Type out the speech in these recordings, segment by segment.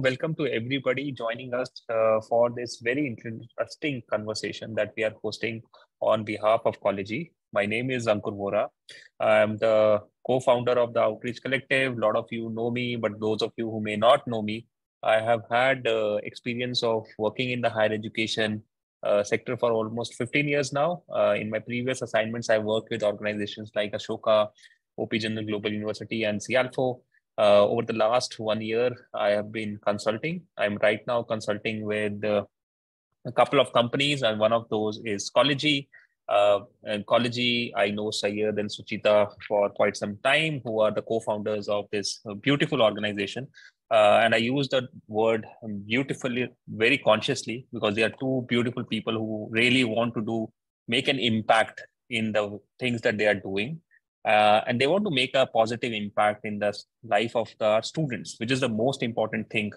welcome to everybody joining us uh, for this very interesting conversation that we are hosting on behalf of Collegey. My name is Ankur Vora. I'm the co-founder of the Outreach Collective. A lot of you know me, but those of you who may not know me, I have had uh, experience of working in the higher education uh, sector for almost 15 years now. Uh, in my previous assignments, I worked with organizations like Ashoka, OP Jindal Global University, and Cialfo. Uh, over the last one year, I have been consulting. I'm right now consulting with uh, a couple of companies, and one of those is Collegey. Uh, and Collegey, I know Sayed and Suchita for quite some time, who are the co-founders of this beautiful organization. Uh, and I use the word beautifully, very consciously, because they are two beautiful people who really want to do make an impact in the things that they are doing. Uh, and they want to make a positive impact in the life of the students, which is the most important thing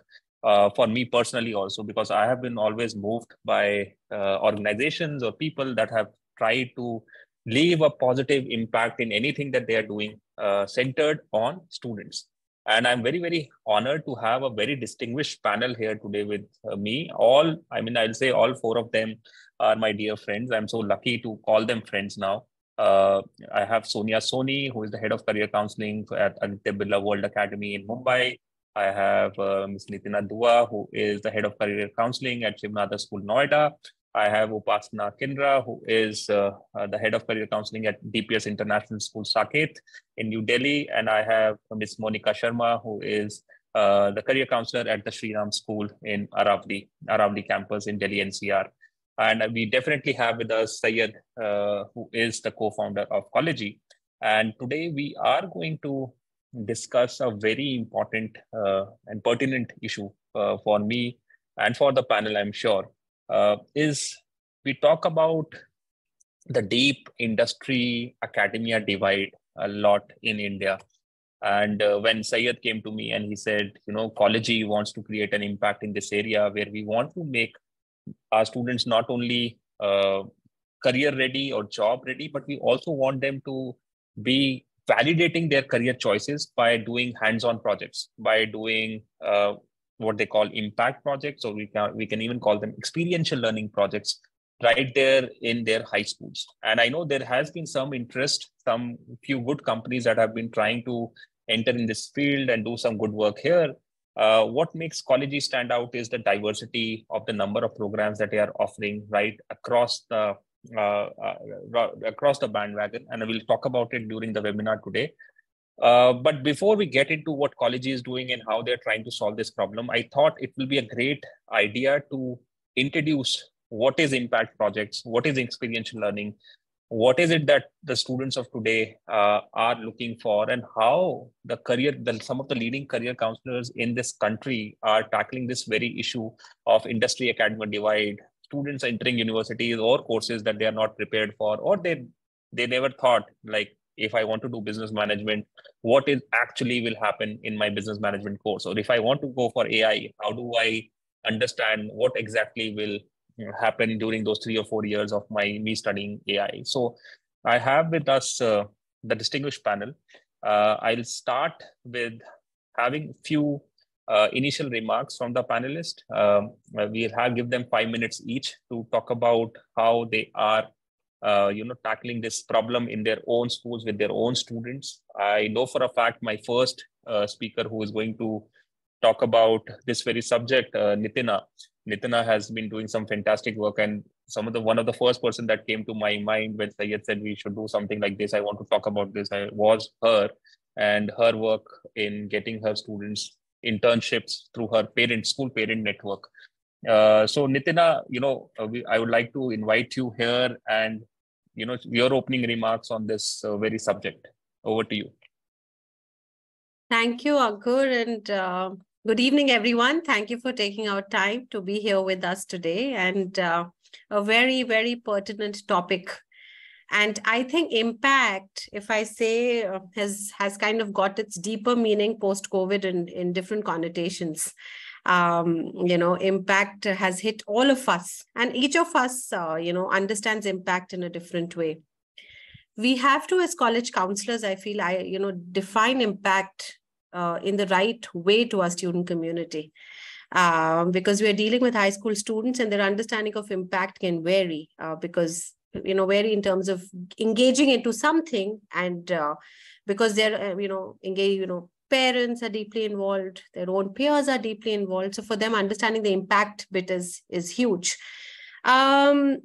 uh, for me personally also because i have been always moved by uh, organizations or people that have tried to leave a positive impact in anything that they are doing uh, centered on students. And i'm very very honored to have a very distinguished panel here today with uh, me. All i mean i'll say all four of them are my dear friends. I'm so lucky to call them friends now uh, I have Sonia Soni, who is the head of career counseling at Aditya Birla World Academy in Mumbai. I have uh, Ms. Nitina Dua, who is the head of career counseling at Shiv Nadar School, Noida. I have Upasana Kinra, who is uh, uh, the head of career counseling at DPS International School, Saket in New Delhi. And I have Ms. Monica Sharma, who is uh, the career counselor at the Sri Ram School in Aravali, Aravali campus in Delhi NCR. And we definitely have with us Sayed, uh, who is the co-founder of Collegey. And today we are going to discuss a very important uh, and pertinent issue uh, for me and for the panel, I'm sure, uh, is we talk about the deep industry academia divide a lot in India. And uh, when Sayed came to me and he said, you know, Collegey wants to create an impact in this area where we want to make our students not only uh, career ready or job ready, but we also want them to be validating their career choices by doing hands-on projects, by doing uh, what they call impact projects, or we can we can even call them experiential learning projects, right there in their high schools. And I know there has been some interest, some few good companies that have been trying to enter in this field and do some good work here. Uh, what makes Collegey stand out is the diversity of the number of programs that they are offering right across the uh, uh, across the bandwagon, and we'll talk about it during the webinar today. Uh, but before we get into what Collegey is doing and how they're trying to solve this problem, I thought it will be a great idea to introduce what is impact projects, what is experiential learning, what is it that the students of today uh, are looking for, and how the career, the, some of the leading career counselors in this country are tackling this very issue of industry academic divide, students entering universities or courses that they are not prepared for or they they never thought like if i want to do business management what is actually will happen in my business management course? Or if i want to go for ai how do i understand what exactly will happen during those 3 or 4 years of my me studying ai so i have with us uh, the distinguished panel uh, i'll start with having a few uh, initial remarks from the panelists. Um, uh, we'll have give them five minutes each to talk about how they are, uh, you know, tackling this problem in their own schools with their own students. I know for a fact my first uh, speaker who is going to talk about this very subject, Nitina. Nitina has been doing some fantastic work, and some of the one of the first person that came to my mind when Sayed said we should do something like this. I want to talk about this. I was her and her work in getting her students internships through her parent school parent network. Uh, so Nitina, you know, uh, we, I would like to invite you here and you know your opening remarks on this uh, very subject. Over to you. Thank you, Ankur, and uh, good evening, everyone. Thank you for taking our time to be here with us today, and uh, a very, very pertinent topic. And i think impact if i say uh, has has kind of got its deeper meaning post covid in in different connotations. Um, you know impact has hit all of us and each of us uh, you know understands impact in a different way. We have to as college counselors i feel i you know define impact uh, in the right way to our student community. Um, because we are dealing with high school students and their understanding of impact can vary uh, because you know vary in terms of engaging into something and uh, because they're uh, you know engage you know parents are deeply involved their own peers are deeply involved so for them understanding the impact bit is is huge um,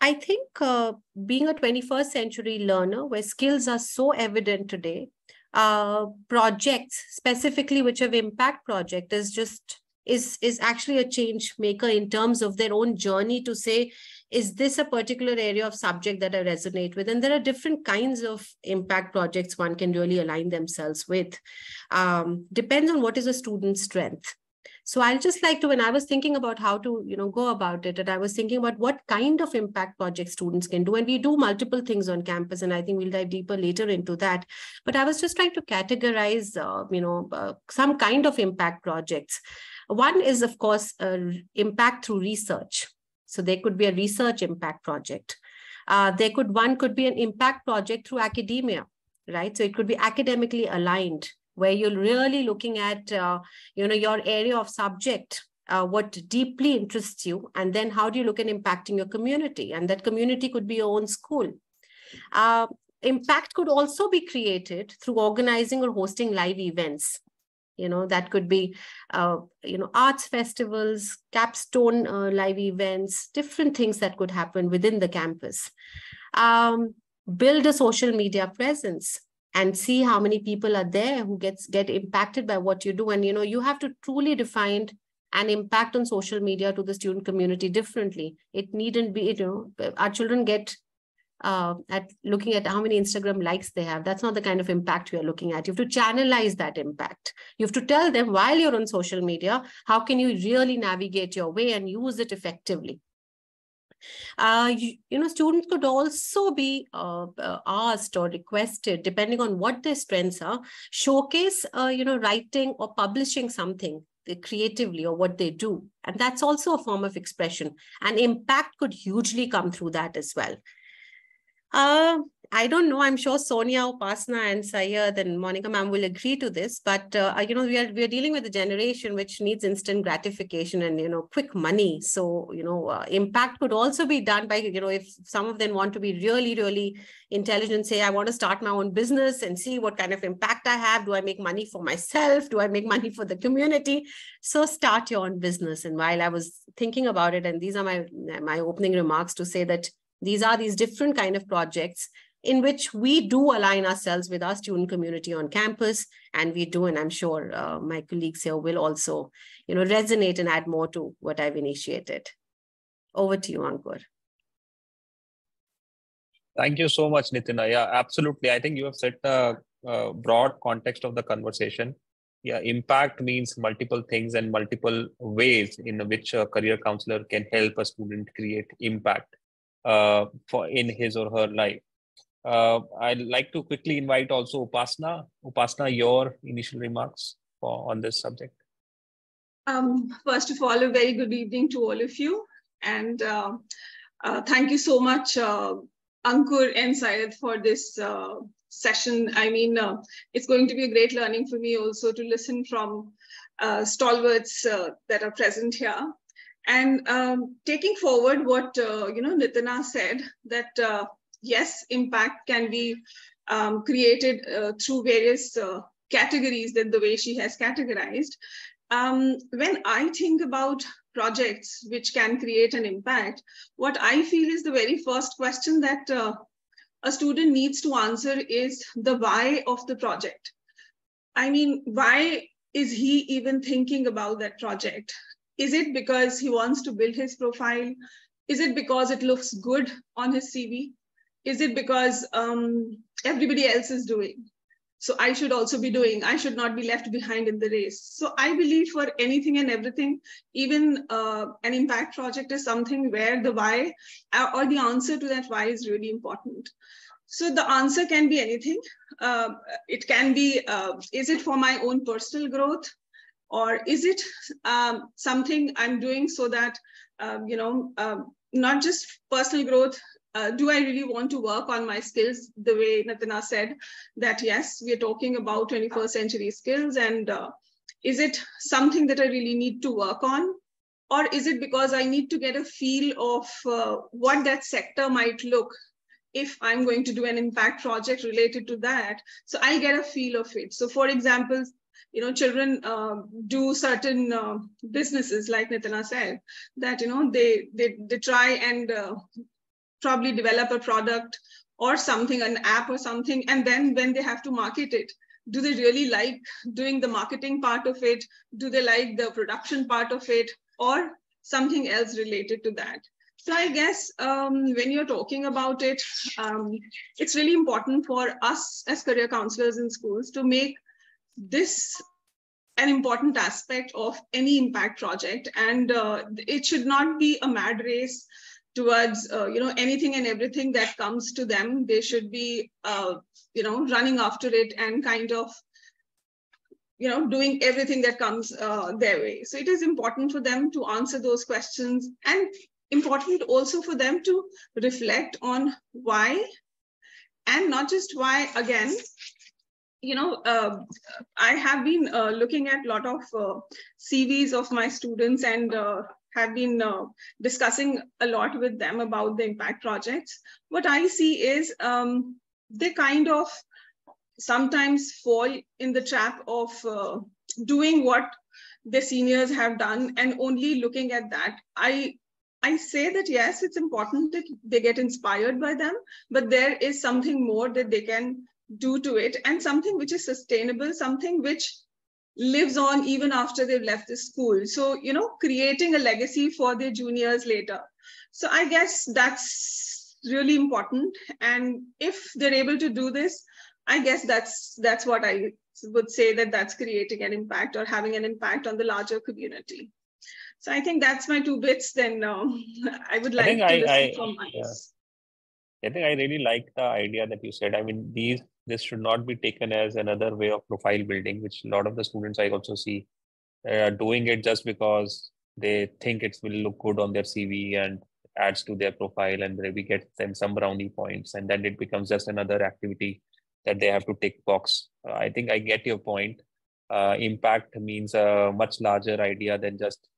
i think uh, being a 21st century learner where skills are so evident today uh, projects specifically which have impact project is just is is actually a change maker in terms of their own journey to say is this a particular area of subject that I resonate with? And there are different kinds of impact projects one can really align themselves with. Um, depends on what is a student's strength. So I'll just like to, when I was thinking about how to, you know, go about it, and I was thinking about what kind of impact project students can do. And we do multiple things on campus, and I think we'll dive deeper later into that. But I was just trying to categorize, uh, you know, uh, some kind of impact projects. One is, of course, uh, impact through research. So there could be a research impact project. Uh, there could one could be an impact project through academia, right? So it could be academically aligned, where you're really looking at uh, you know your area of subject, uh, what deeply interests you, and then how do you look at impacting your community? And that community could be your own school. Uh, impact could also be created through organizing or hosting live events you know that could be uh, you know arts festivals capstone uh, live events different things that could happen within the campus um, build a social media presence and see how many people are there who gets get impacted by what you do and you know you have to truly define an impact on social media to the student community differently it needn't be you know our children get uh, at looking at how many Instagram likes they have. That's not the kind of impact we are looking at. You have to channelize that impact. You have to tell them while you're on social media, how can you really navigate your way and use it effectively. Uh, you, you, know, students could also be uh, uh, asked or requested, depending on what their strengths are, showcase, uh, you know, writing or publishing something creatively or what they do. And that's also a form of expression. And impact could hugely come through that as well. I don't know. I'm sure Sonia, Upasna, and Sayed and Monica ma'am will agree to this. But uh, you know, we are we are dealing with a generation which needs instant gratification and you know quick money. So you know, uh, impact could also be done by you know if some of them want to be really really intelligent, say I want to start my own business and see what kind of impact I have. Do I make money for myself? Do I make money for the community? So start your own business. And while I was thinking about it, and these are my my opening remarks to say that these are these different kind of projects in which we do align ourselves with our student community on campus and we do and i'm sure uh, my colleagues here will also you know resonate and add more to what i've initiated. Over to you ankur. Thank you so much nitina yeah absolutely. I think you have set the uh, broad context of the conversation. Yeah impact means multiple things and multiple ways in which a career counselor can help a student create impact uh, for in his or her life. Uh, I'd like to quickly invite also Upasna. Upasna, your initial remarks for, on this subject. Um, first of all, a very good evening to all of you. And uh, uh, thank you so much, uh, Ankur and Syed, for this uh, session. I mean, it's going to be a great learning for me also to listen from stalwarts that are present here. And um, taking forward what you know Nitina said, that yes, impact can be um, created uh, through various uh, categories than the way she has categorized. Um, when I think about projects which can create an impact, what I feel is the very first question that uh, a student needs to answer is the why of the project. I mean, why is he even thinking about that project? Is it because he wants to build his profile? Is it because it looks good on his CV? Is it because um, everybody else is doing? So I should also be doing, I should not be left behind in the race. So I believe for anything and everything, even uh, an impact project is something where the why uh, or the answer to that why is really important. So the answer can be anything. Uh, it can be, uh, is it for my own personal growth? or is it um, something i'm doing so that um, you know um, not just personal growth uh, do I really want to work on my skills? The way Nitina said that, yes, we're talking about 21st century skills. And uh, is it something that I really need to work on? Or is it because I need to get a feel of uh, what that sector might look if I'm going to do an impact project related to that? So I get a feel of it. So for example, you know, children uh, do certain uh, businesses, like Nitina said, that, you know, they, they, they try and uh, probably develop a product or something, an app or something. And then when they have to market it, do they really like doing the marketing part of it? Do they like the production part of it or something else related to that? So I guess um, when you're talking about it, um, it's really important for us as career counselors in schools to make this an important aspect of any impact project. And uh, it should not be a mad race towards uh, you know anything and everything that comes to them they should be uh, you know running after it and kind of you know doing everything that comes uh, their way. So it is important for them to answer those questions and important also for them to reflect on why and not just why again you know uh, i have been uh, looking at a lot of uh, cvs of my students and have been uh, discussing a lot with them about the impact projects. What I see is um, they kind of sometimes fall in the trap of uh, doing what the seniors have done and only looking at that. I I say that yes, it's important that they get inspired by them, but there is something more that they can do to it and something which is sustainable, something which lives on even after they've left the school. So, you know, creating a legacy for their juniors later. So I guess that's really important. And if they're able to do this, I guess that's that's what I would say that that's creating an impact or having an impact on the larger community. So I think that's my two bits. Then um, I would like I to I, listen I, from yeah. I think I really like the idea that you said. I mean, these this should not be taken as another way of profile building, which a lot of the students I also see are doing it just because they think it will look good on their CV and adds to their profile and maybe get them some brownie points. And then it becomes just another activity that they have to tick box. Uh, I think I get your point. Uh, impact means a much larger idea than just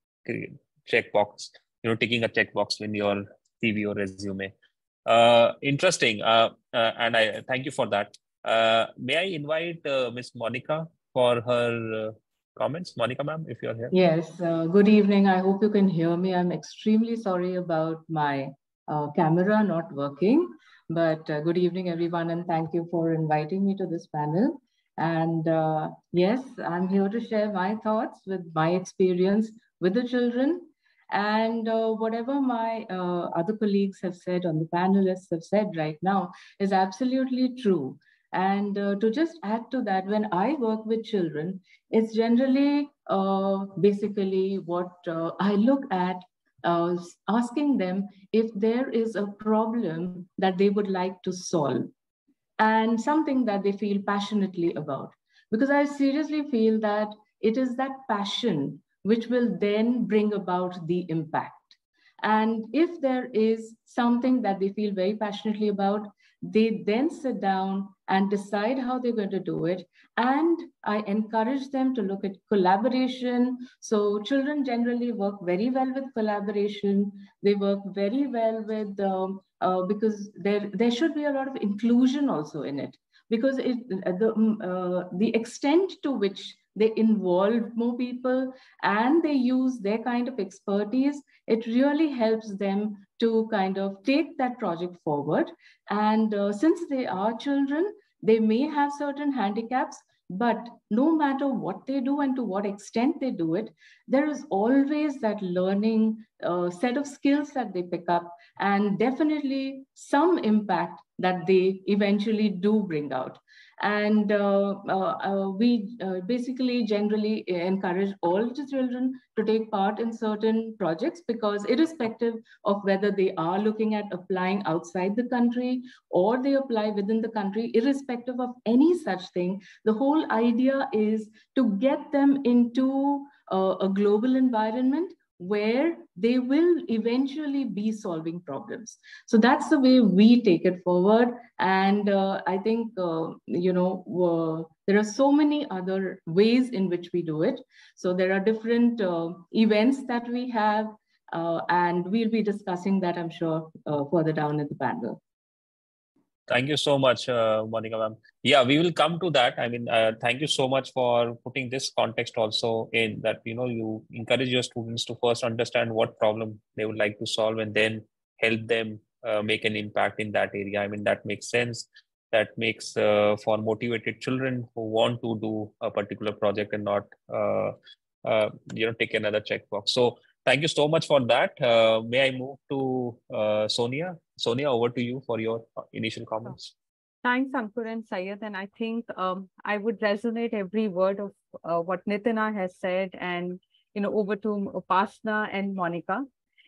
checkbox, you know, ticking a checkbox in your CV or resume. Uh, interesting. Uh, uh, and I thank you for that. Uh, may I invite uh, Ms. Monica for her uh, comments? Monica, ma'am, if you're here. Yes. Uh, good evening. I hope you can hear me. I'm extremely sorry about my uh, camera not working. But uh, good evening, everyone, and thank you for inviting me to this panel. And yes, I'm here to share my thoughts with my experience with the children and uh, whatever my uh, other colleagues have said on the panelists have said right now is absolutely true. And uh, to just add to that, when I work with children, it's generally uh, basically what uh, I look at uh, asking them if there is a problem that they would like to solve and something that they feel passionately about. Because I seriously feel that it is that passion which will then bring about the impact. And if there is something that they feel very passionately about, they then sit down and decide how they're going to do it. And I encourage them to look at collaboration. So children generally work very well with collaboration. They work very well with, um, uh, because there, there should be a lot of inclusion also in it. Because it, the, mm, uh, the extent to which they involve more people and they use their kind of expertise it really helps them to kind of take that project forward and uh, since they are children they may have certain handicaps but no matter what they do and to what extent they do it, there is always that learning uh, set of skills that they pick up and definitely some impact that they eventually do bring out. And uh, uh, uh we basically generally encourage all the children to take part in certain projects because irrespective of whether they are looking at applying outside the country or they apply within the country, irrespective of any such thing, the whole idea is to get them into a global environment where they will eventually be solving problems. So that's the way we take it forward. And uh, I think, uh, you know, uh, there are so many other ways in which we do it. So there are different uh, events that we have, uh, and we'll be discussing that, I'm sure, uh, further down in the panel. Thank you so much, uh, Monica ma'am. Yeah, we will come to that. I mean, uh, thank you so much for putting this context also in that, you know, you encourage your students to first understand what problem they would like to solve and then help them uh, make an impact in that area. I mean, that makes sense. That makes uh, for motivated children who want to do a particular project and not, uh, uh, you know, take another checkbox. So thank you so much for that. may I move to Sonia? Sonia, over to you for your initial comments. Thanks, Ankur and Sayed. And I think um, I would resonate every word of uh, what Nitina has said and, you know, over to Upasna and Monica.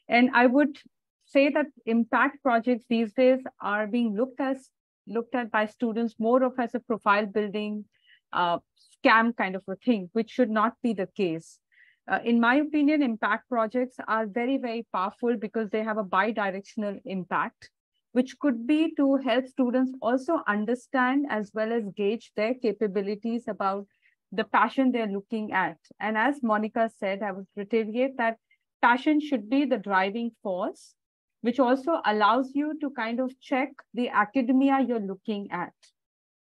And I would say that impact projects these days are being looked as looked at by students more of as a profile building uh, scam kind of a thing, which should not be the case. Uh, in my opinion, impact projects are very, very powerful because they have a bi-directional impact, which could be to help students also understand as well as gauge their capabilities about the passion they're looking at. And as Monica said, I would reiterate that passion should be the driving force, which also allows you to kind of check the academia you're looking at.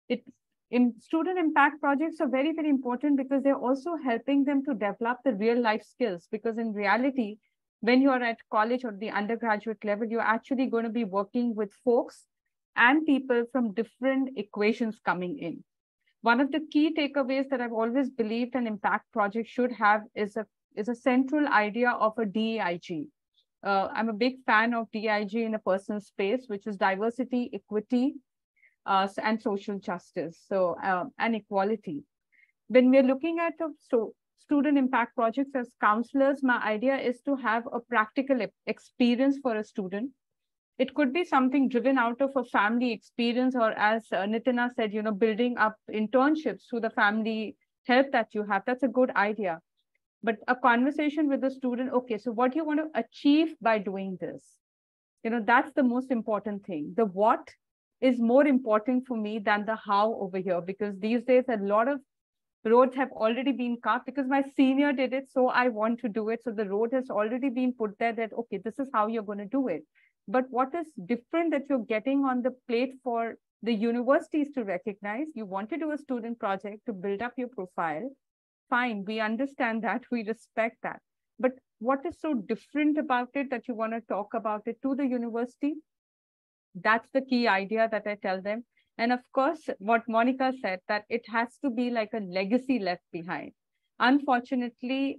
It in student impact projects are very, very important because they're also helping them to develop the real life skills. Because in reality, when you're at college or the undergraduate level, you're actually going to be working with folks and people from different equations coming in. One of the key takeaways that I've always believed an impact project should have is a, is a central idea of a DEIJ. Uh, I'm a big fan of DEIJ in a personal space, which is diversity, equity, uh, and social justice, so uh, and equality. When we're looking at a so student impact projects as counselors, my idea is to have a practical experience for a student. It could be something driven out of a family experience, or as uh, Nitina said, you know, building up internships through the family help that you have. That's a good idea. But a conversation with the student, okay, so what do you want to achieve by doing this? You know, that's the most important thing. The what is more important for me than the how over here because these days a lot of roads have already been cut because my senior did it so i want to do it. So the road has already been put there that okay this is how you're going to do it. But what is different that you're getting on the plate for the universities to recognize you want to do a student project to build up your profile fine we understand that we respect that. But what is so different about it that you want to talk about it to the university that's the key idea that I tell them. And of course, what Monica said, that it has to be like a legacy left behind. Unfortunately,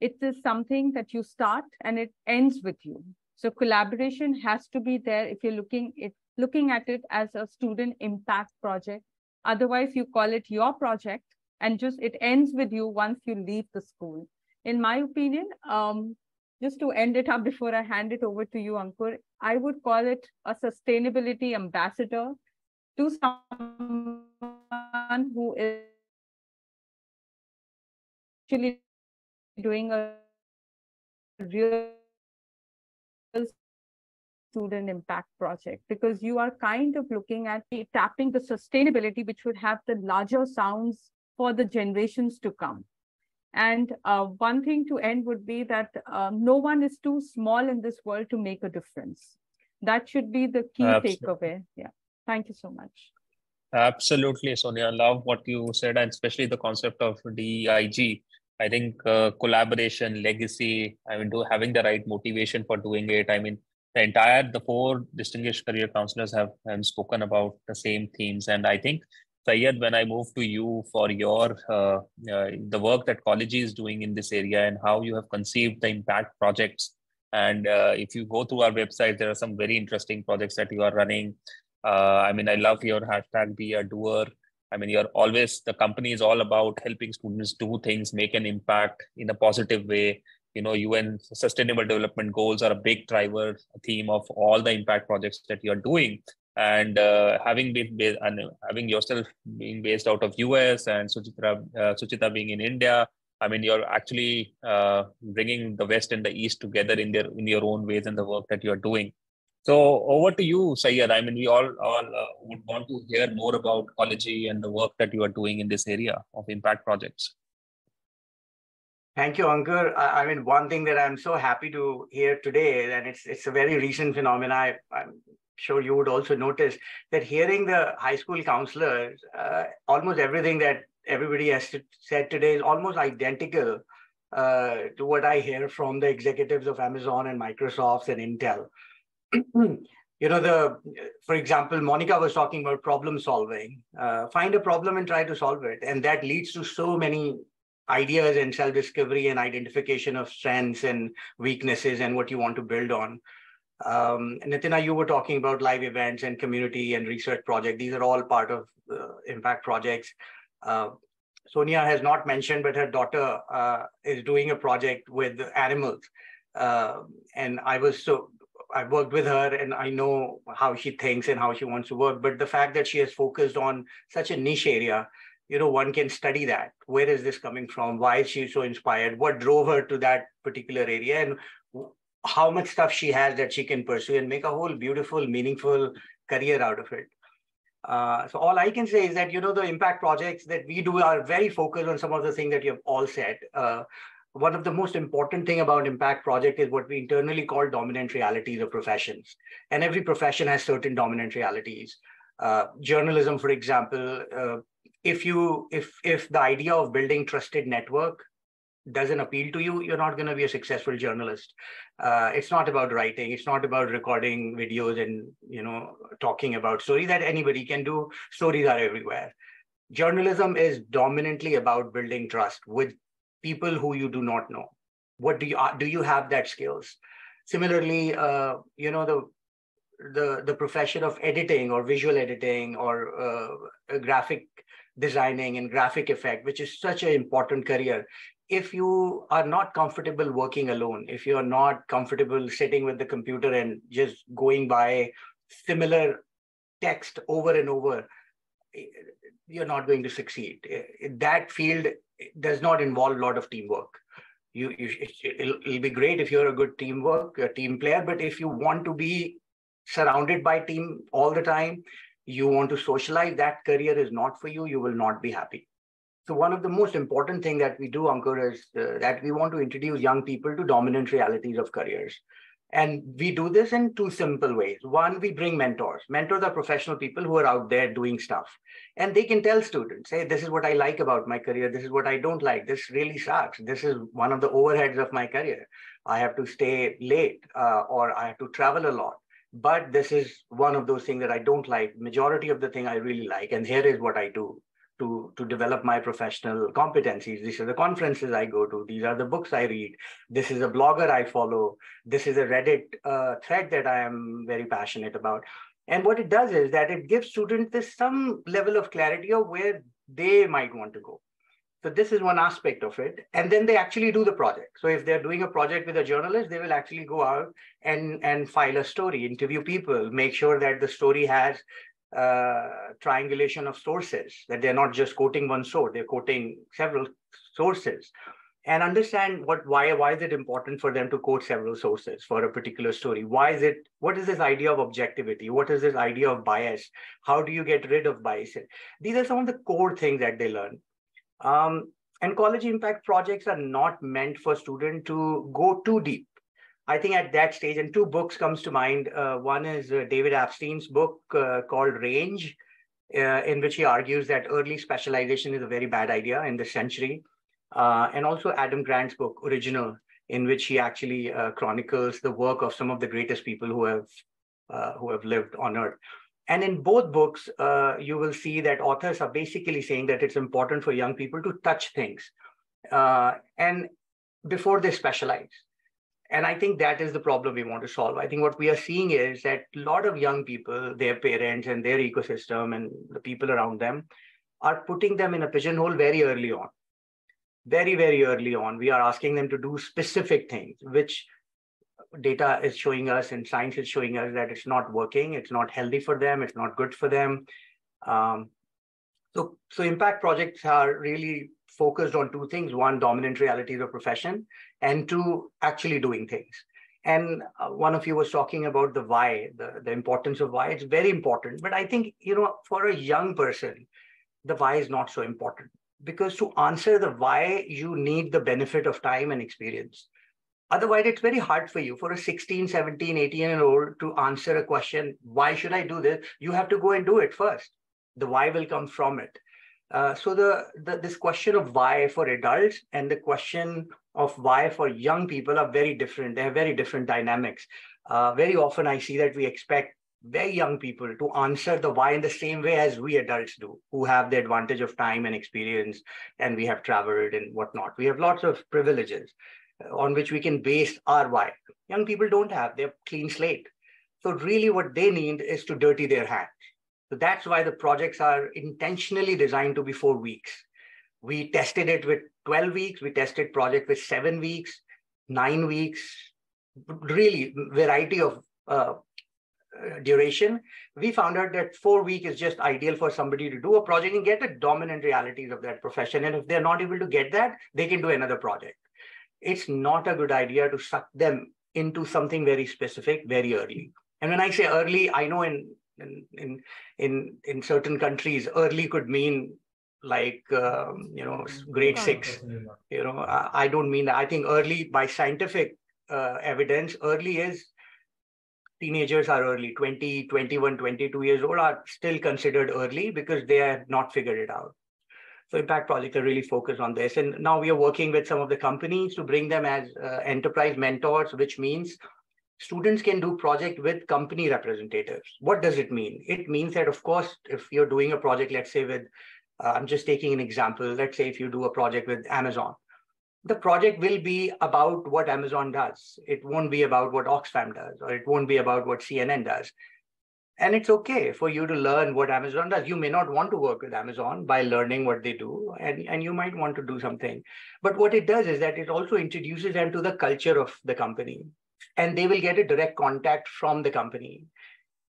it is something that you start and it ends with you. So collaboration has to be there if you're looking it looking at it as a student impact project. Otherwise, you call it your project and just it ends with you once you leave the school. In my opinion, um, just to end it up before I hand it over to you, Ankur, I would call it a sustainability ambassador to someone who is actually doing a real student impact project because you are kind of looking at tapping the sustainability which would have the larger sounds for the generations to come and uh, one thing to end would be that um, no one is too small in this world to make a difference. That should be the key Absolutely. takeaway. Yeah. Thank you so much. Absolutely, Sonia. I love what you said, and especially the concept of DEIJ. I think uh, collaboration, legacy, I mean, do, having the right motivation for doing it. I mean, the entire, the four distinguished career counselors have, have spoken about the same themes. And I think Syed, when I move to you for your uh, uh, the work that Collegey is doing in this area and how you have conceived the impact projects. And uh, if you go through our website, there are some very interesting projects that you are running. Uh, I mean, I love your hashtag be a doer. I mean, you're always the company is all about helping students do things, make an impact in a positive way. You know, UN Sustainable Development Goals are a big driver theme of all the impact projects that you're doing and uh, having been and having yourself being based out of US and Suchitra, uh, Suchita being in India, I mean, you're actually uh, bringing the West and the East together in their in your own ways and the work that you're doing. So over to you, Syed. I mean, we all, all uh, would want to hear more about Collegey and the work that you are doing in this area of impact projects. Thank you, Ankur. I, mean, one thing that I'm so happy to hear today, and it's it's a very recent phenomenon. I, I'm sure you would also notice that hearing the high school counselors, uh, almost everything that everybody has said today is almost identical uh, to what I hear from the executives of Amazon and Microsoft and Intel. you know, the for example, Monica was talking about problem solving. Uh, find a problem and try to solve it, and that leads to so many ideas and self-discovery and identification of strengths and weaknesses and what you want to build on. Um, Nitina, you were talking about live events and community and research project. These are all part of uh, impact projects. Uh, Sonia has not mentioned, but her daughter uh, is doing a project with animals. Uh, and I was so, I worked with her and I know how she thinks and how she wants to work. But the fact that she has focused on such a niche area, you know, one can study that. Where is this coming from? Why is she so inspired? What drove her to that particular area? And how much stuff she has that she can pursue and make a whole beautiful, meaningful career out of it. Uh, so all I can say is that you know the impact projects that we do are very focused on some of the things that you have all said. Uh, one of the most important thing about impact project is what we internally call dominant realities of professions, and every profession has certain dominant realities. Uh, journalism, for example, uh, if you if if the idea of building trusted network doesn't appeal to you, you're not going to be a successful journalist. Uh, it's not about writing. It's not about recording videos and you know talking about stories that anybody can do. Stories are everywhere. Journalism is dominantly about building trust with people who you do not know. What do you uh, do? You have that skills. Similarly, uh, you know the the the profession of editing or visual editing or uh, graphic designing and graphic effect, which is such an important career if you are not comfortable working alone, if you're not comfortable sitting with the computer and just going by similar text over and over, you're not going to succeed. That field does not involve a lot of teamwork. You, you it'll, it'll be great if you're a good teamwork, a team player, but if you want to be surrounded by team all the time, you want to socialize, that career is not for you, you will not be happy. So one of the most important thing that we do, Ankur, is uh, that we want to introduce young people to dominant realities of careers. And we do this in two simple ways. One, we bring mentors. Mentors are professional people who are out there doing stuff. And they can tell students, hey, this is what I like about my career. This is what I don't like. This really sucks. This is one of the overheads of my career. I have to stay late uh, or I have to travel a lot. But this is one of those things that I don't like. Majority of the thing I really like. And here is what I do to, to develop my professional competencies. These are the conferences I go to. These are the books I read. This is a blogger I follow. This is a Reddit uh, thread that I am very passionate about. And what it does is that it gives students this some level of clarity of where they might want to go. So this is one aspect of it. And then they actually do the project. So if they're doing a project with a journalist, they will actually go out and, and file a story, interview people, make sure that the story has uh, triangulation of sources, that they're not just quoting one source, they're quoting several sources. And understand what why why is it important for them to quote several sources for a particular story? Why is it what is this idea of objectivity? What is this idea of bias? How do you get rid of bias? These are some of the core things that they learn. Um, and college impact projects are not meant for students to go too deep I think at that stage, and two books comes to mind. Uh, one is uh, David Epstein's book uh, called Range, uh, in which he argues that early specialization is a very bad idea in this century. Uh, and also Adam Grant's book, Original, in which he actually uh, chronicles the work of some of the greatest people who have who have lived on Earth. And in both books, you will see that authors are basically saying that it's important for young people to touch things and before they specialize and I think that is the problem we want to solve. I think what we are seeing is that a lot of young people, their parents and their ecosystem and the people around them are putting them in a pigeonhole very early on. Very, very early on. We are asking them to do specific things, which data is showing us and science is showing us that it's not working, it's not healthy for them, it's not good for them. Um, so, so impact projects are really focused on two things one dominant realities of profession and two actually doing things. And uh, one of you was talking about the why the, the importance of why. It's very important but i think you know for a young person the why is not so important because to answer the why you need the benefit of time and experience. Otherwise it's very hard for you for a 16 17 18 year old to answer a question why should i do this? You have to go and do it first. The why will come from it uh, so the, the this question of why for adults and the question of why for young people are very different. They have very different dynamics. Uh, very often I see that we expect very young people to answer the why in the same way as we adults do, who have the advantage of time and experience, and we have traveled and whatnot. We have lots of privileges uh, on which we can base our why. Young people don't have, they're clean slate. So really what they need is to dirty their hands. So that's why the projects are intentionally designed to be four weeks. We tested it with 12 weeks. We tested project with seven weeks, nine weeks, really variety of uh, duration. We found out that four week is just ideal for somebody to do a project and get the dominant realities of that profession. And if they're not able to get that, they can do another project. It's not a good idea to suck them into something very specific very early. And when I say early, I know in in in in, in certain countries early could mean like um, you know grade six you know I, I, don't mean that. I think early by scientific uh, evidence early is teenagers are early. 20 21 22 years old are still considered early because they have not figured it out. So impact project are really focused on this. And now we are working with some of the companies to bring them as uh, enterprise mentors which means students can do project with company representatives. What does it mean? It means that, of course, if you're doing a project, let's say with, uh, I'm just taking an example. Let's say if you do a project with Amazon, the project will be about what Amazon does. It won't be about what Oxfam does, or it won't be about what CNN does. And it's okay for you to learn what Amazon does. You may not want to work with Amazon by learning what they do, and, and you might want to do something. But what it does is that it also introduces them to the culture of the company and they will get a direct contact from the company.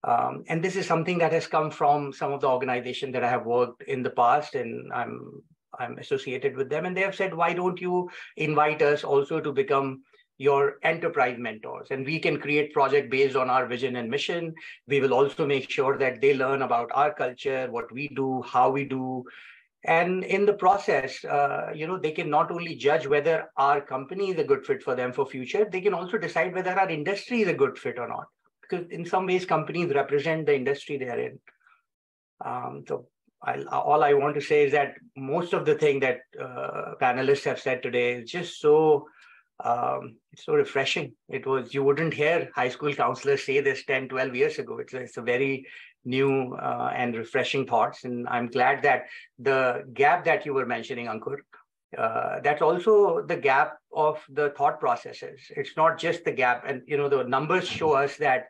Um, and this is something that has come from some of the organizations that I have worked in the past, and I'm I'm associated with them. And they have said, why don't you invite us also to become your enterprise mentors and we can create project based on our vision and mission we will also make sure that they learn about our culture what we do how we do and in the process uh, you know they can not only judge whether our company is a good fit for them for future they can also decide whether our industry is a good fit or not. Because in some ways companies represent the industry they're in. Um, so I'll, all i want to say is that most of the thing that uh, panelists have said today is just so um, so refreshing. It was you wouldn't hear high school counselors say this 10 12 years ago. It's, it's a very new uh, and refreshing thoughts. And I'm glad that the gap that you were mentioning, Ankur, uh, that's also the gap of the thought processes. It's not just the gap. And, you know, the numbers show us that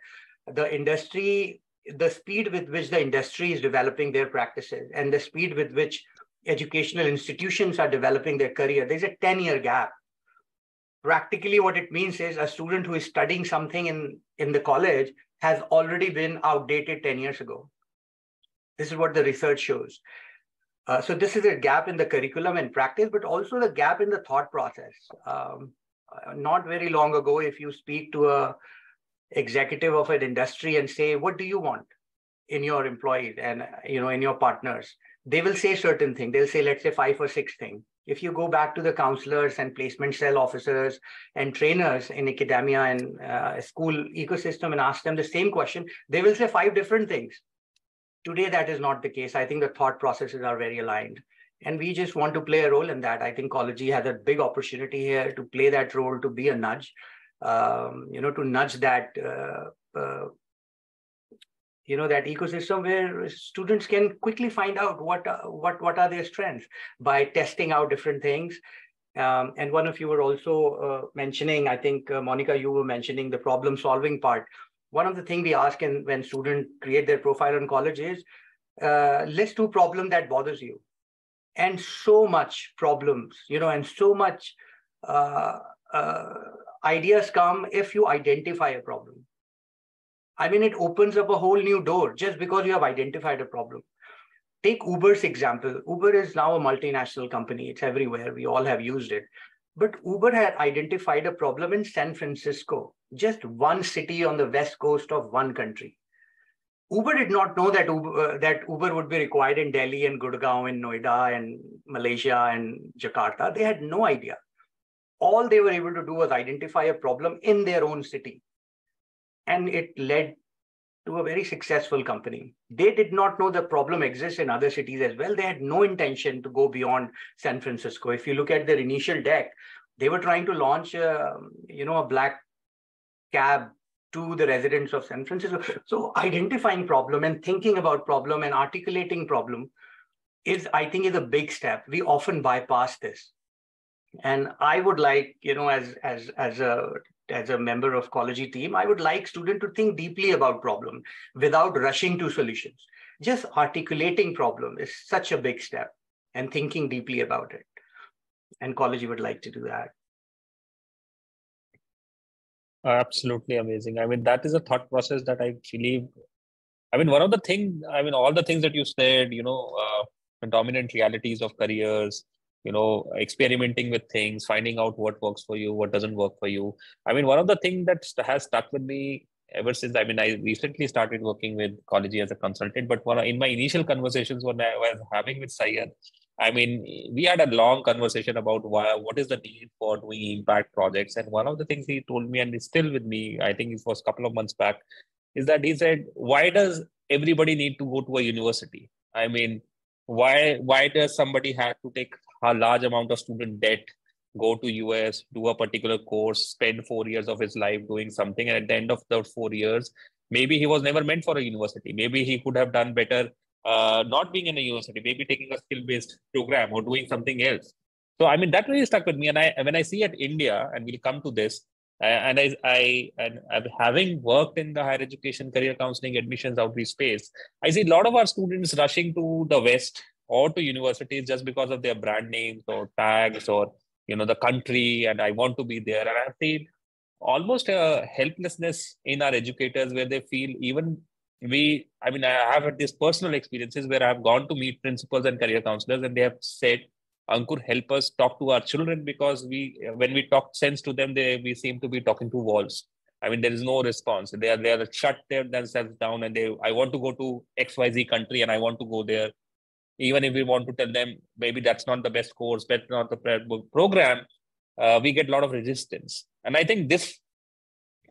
the industry, the speed with which the industry is developing their practices and the speed with which educational institutions are developing their career, there's a 10 year gap. Practically, what it means is a student who is studying something in, in the college has already been outdated 10 years ago. This is what the research shows. Uh, so this is a gap in the curriculum and practice, but also the gap in the thought process. Um, uh, not very long ago, if you speak to a executive of an industry and say, what do you want in your employees and you know in your partners? They will say certain thing. They'll say, let's say five or six things. If you go back to the counselors and placement cell officers and trainers in academia and uh, school ecosystem and ask them the same question, they will say five different things. Today, that is not the case. I think the thought processes are very aligned. And we just want to play a role in that. I think Collegey has a big opportunity here to play that role, to be a nudge, um, you know, to nudge that uh, uh, you know that ecosystem where students can quickly find out what uh, what what are their strengths by testing out different things. Um, and one of you were also uh, mentioning i think uh, monica you were mentioning the problem solving part. One of the things we ask in, when students create their profile on Collegey is uh, list two problem that bothers you. And so much problems you know and so much uh, uh, ideas come if you identify a problem I mean, it opens up a whole new door just because you have identified a problem. take Uber's example. Uber is now a multinational company. It's everywhere. We all have used it. But Uber had identified a problem in San Francisco, just one city on the west coast of one country. Uber did not know that Uber, uh, that Uber would be required in Delhi and Gurgaon and Noida and Malaysia and Jakarta. They had no idea. All they were able to do was identify a problem in their own city. And it led to a very successful company. They did not know the problem exists in other cities as well. They had no intention to go beyond San Francisco. If you look at their initial deck, they were trying to launch, a, you know, a black cab to the residents of San Francisco. So identifying problem and thinking about problem and articulating problem is, I think, is a big step. We often bypass this. And I would like, you know, as as as a as a member of Collegey team, I would like student to think deeply about problem without rushing to solutions. Just articulating problem is such a big step and thinking deeply about it. And College would like to do that. Absolutely amazing. I mean, that is a thought process that I believe. I mean, one of the things, I mean, all the things that you said, you know, uh, dominant realities of careers, you know experimenting with things finding out what works for you what doesn't work for you. I mean one of the things that has stuck with me ever since i mean i recently started working with college as a consultant but one in my initial conversations when i was having with Syed i mean we had a long conversation about why, what is the need for doing impact projects. And one of the things he told me and is still with me i think it was a couple of months back is that he said why does everybody need to go to a university? I mean why why does somebody have to take a large amount of student debt go to us do a particular course spend four years of his life doing something and at the end of those four years maybe he was never meant for a university. Maybe he could have done better uh, not being in a university maybe taking a skill based program or doing something else. So i mean that really stuck with me. And i when i see at india and we'll come to this and I, I and having worked in the higher education career counseling admissions outreach space i see a lot of our students rushing to the west or to universities just because of their brand names or tags or you know the country and i want to be there. And i've seen almost a helplessness in our educators where they feel even we i mean i have had these personal experiences where i've gone to meet principals and career counselors and they have said ankur help us talk to our children because we when we talk sense to them they we seem to be talking to walls. I mean there is no response. They are they are shut themselves down and they i want to go to xyz country and i want to go there even if we want to tell them maybe that's not the best course, but not the program, uh, we get a lot of resistance. And I think this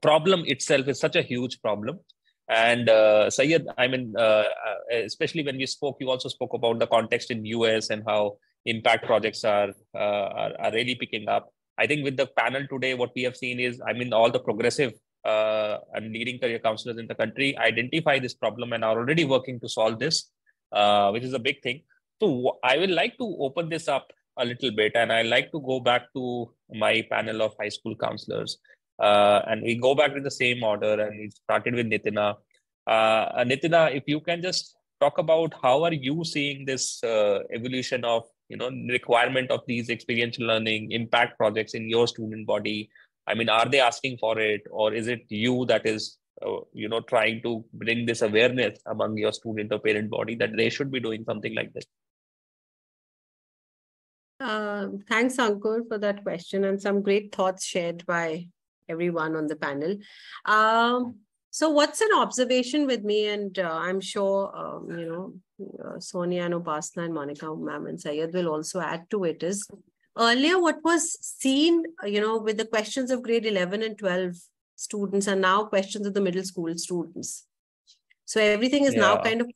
problem itself is such a huge problem. And uh, Syed, I mean, uh, uh especially when we spoke, you also spoke about the context in US and how impact projects are, uh, are, are really picking up. I think with the panel today, what we have seen is, I mean, all the progressive uh, and leading career counselors in the country identify this problem and are already working to solve this uh, which is a big thing. So I will like to open this up a little bit, and I like to go back to my panel of high school counselors, uh, and we go back to the same order, and we started with Nitina. Uh, Nitina, if you can just talk about how are you seeing this uh, evolution of you know requirement of these experiential learning impact projects in your student body i mean are they asking for it or is it you that is you know trying to bring this awareness among your student or parent body that they should be doing something like this. Uh, thanks ankur for that question and some great thoughts shared by everyone on the panel. Um, so what's an observation with me and uh, i'm sure um, you know uh, sonia and upasna and monica ma'am and sayed will also add to it is earlier what was seen you know with the questions of grade 11 and 12 students are now questions of the middle school students. So everything is yeah. now kind of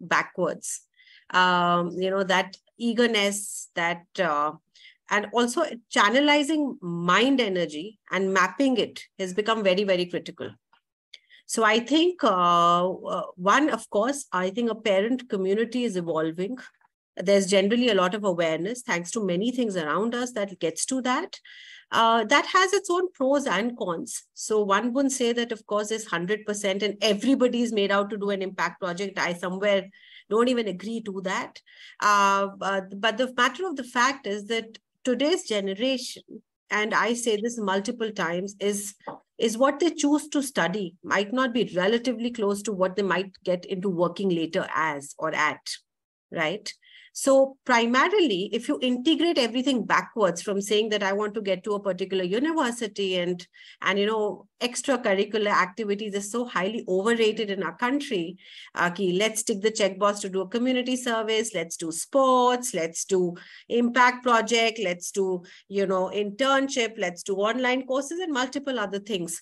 backwards. Um, you know, that eagerness, that uh, and also channelizing mind energy and mapping it has become very, very critical. So I think uh, uh, one, of course, I think a parent community is evolving. There's generally a lot of awareness, thanks to many things around us that gets to that uh, that has its own pros and cons. So one wouldn't say that, of course, it's 100% and everybody is made out to do an impact project. I somewhere don't even agree to that. Uh, but, but the matter of the fact is that today's generation, and I say this multiple times, is is what they choose to study might not be relatively close to what they might get into working later as or at right? So primarily, if you integrate everything backwards from saying that I want to get to a particular university and, and you know, extracurricular activities are so highly overrated in our country, uh, let's tick the checkbox to do a community service, let's do sports, let's do impact project, let's do, you know, internship, let's do online courses and multiple other things.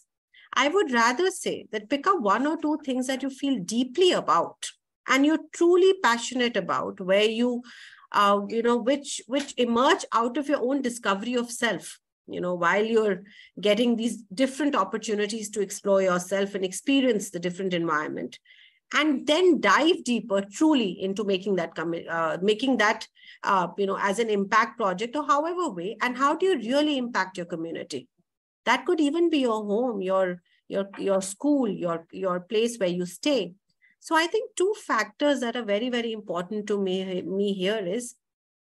I would rather say that pick up one or two things that you feel deeply about and you're truly passionate about where you uh, you know which which emerge out of your own discovery of self you know while you're getting these different opportunities to explore yourself and experience the different environment and then dive deeper truly into making that uh, making that uh, you know as an impact project or however way and how do you really impact your community? That could even be your home your your your school your your place where you stay so I think two factors that are very, very important to me, me here is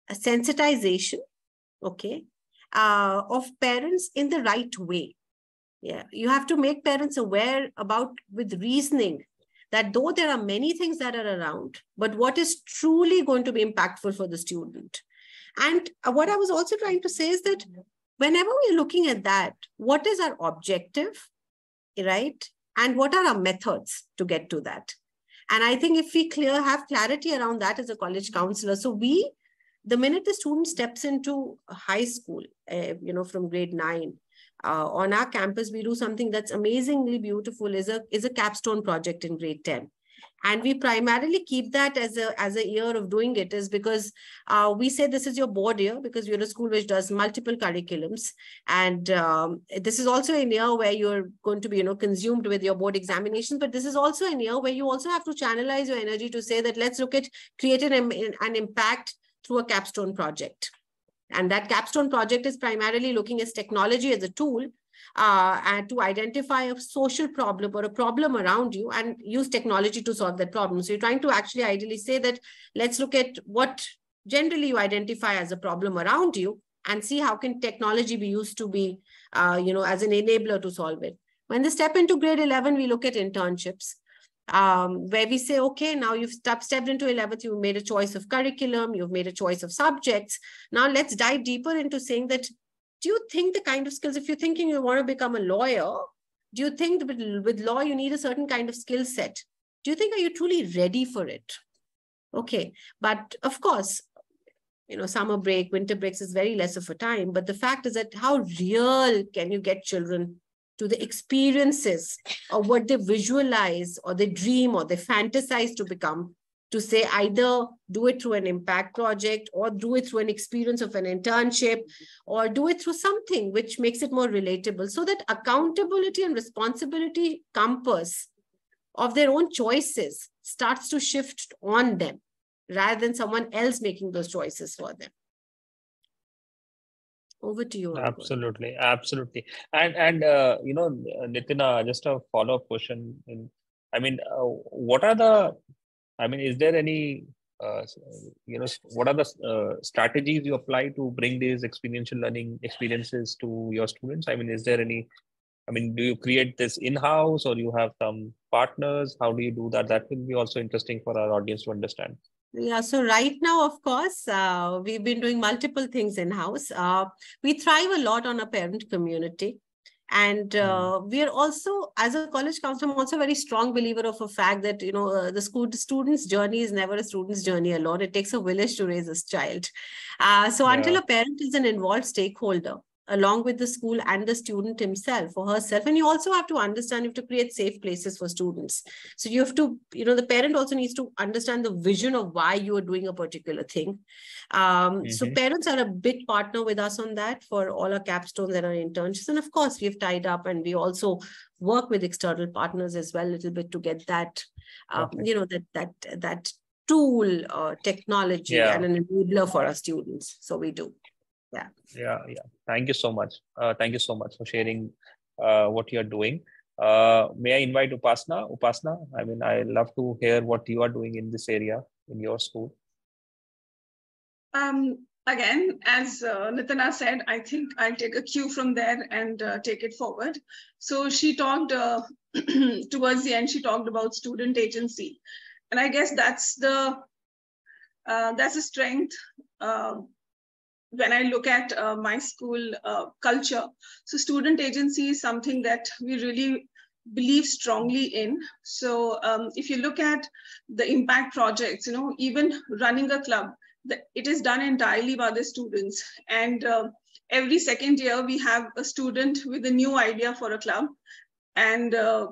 a sensitization, okay, uh, of parents in the right way. Yeah, you have to make parents aware about with reasoning that though there are many things that are around, but what is truly going to be impactful for the student. And what I was also trying to say is that whenever we're looking at that, what is our objective, right? And what are our methods to get to that? And I think if we clear have clarity around that as a college counselor, so we, the minute the student steps into high school, uh, you know, from grade nine, uh, on our campus, we do something that's amazingly beautiful. is a is a capstone project in grade ten and we primarily keep that as a as a year of doing it is because uh, we say this is your board year because you're a school which does multiple curriculums. And um, this is also a year where you're going to be you know consumed with your board examinations. But this is also a year where you also have to channelize your energy to say that let's look at creating an, an impact through a capstone project. And that capstone project is primarily looking as technology as a tool uh, and to identify a social problem or a problem around you and use technology to solve that problem. So you're trying to actually ideally say that let's look at what generally you identify as a problem around you and see how can technology be used to be, uh, you know, as an enabler to solve it. When they step into grade 11, we look at internships. Um, where we say, okay, now you've step, stepped into 11th, you've made a choice of curriculum, you've made a choice of subjects. Now let's dive deeper into saying that do you think the kind of skills, if you're thinking you want to become a lawyer, do you think with, with law you need a certain kind of skill set? Do you think are you truly ready for it? Okay, but of course, you know, summer break, winter breaks is very less of a time. But the fact is that how real can you get children to the experiences or what they visualize or they dream or they fantasize to become to say either do it through an impact project or do it through an experience of an internship or do it through something which makes it more relatable so that accountability and responsibility compass of their own choices starts to shift on them rather than someone else making those choices for them. Over to you absolutely absolutely. And and uh, you know nitina just a follow up question. In i mean uh, what are the I mean, is there any, uh, you know, what are the uh, strategies you apply to bring these experiential learning experiences to your students? I mean, is there any, I mean, do you create this in-house or you have some partners? How do you do that? That will be also interesting for our audience to understand. Yeah, so right now, of course, uh, we've been doing multiple things in house. Uh, we thrive a lot on a parent community. And hmm. uh, we are also, as a college counselor, I'm also a very strong believer of a fact that, you know, uh, the school the student's journey is never a student's journey alone. It takes a village to raise a child. Uh, so yeah. until a parent is an involved stakeholder, along with the school and the student himself or herself and you also have to understand you have to create safe places for students so you have to you know the parent also needs to understand the vision of why you are doing a particular thing um, mm-hmm. so parents are a big partner with us on that for all our capstones and our internships and of course we've tied up and we also work with external partners as well a little bit to get that okay. you know that that that tool or technology yeah. and an enabler for our students so we do yeah. Yeah yeah. Thank you so much. Uh, thank you so much for sharing uh, what you're doing. Uh, may i invite upasna upasna i mean i love to hear what you are doing in this area in your school. Um again as uh, nitina said i think i'll take a cue from there and uh, take it forward. So she talked uh, towards the end she talked about student agency. And i guess that's the uh, that's a strength uh, when I look at uh, my school uh, culture. So student agency is something that we really believe strongly in. So um, if you look at the impact projects, you know, even running a club, it is done entirely by the students. And uh, every second year we have a student with a new idea for a club. And uh,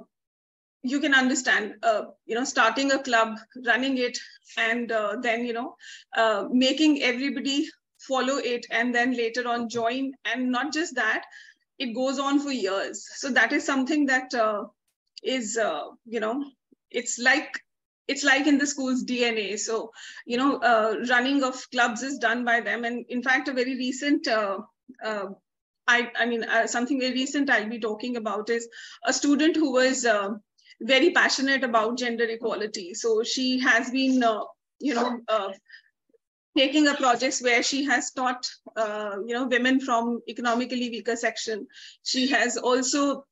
you can understand, uh, you know, starting a club, running it, and uh, then, you know, uh, making everybody follow it and then later on join. And not just that, it goes on for years. So that is something that uh, is, uh, you know, it's like it's like in the school's DNA. So, you know, uh, running of clubs is done by them. And in fact, a very recent, uh, uh, I, I mean, uh, something very recent I'll be talking about is a student who was uh, very passionate about gender equality. So she has been, uh, you know, taking a projects where she has taught, you know, women from economically weaker section. She has also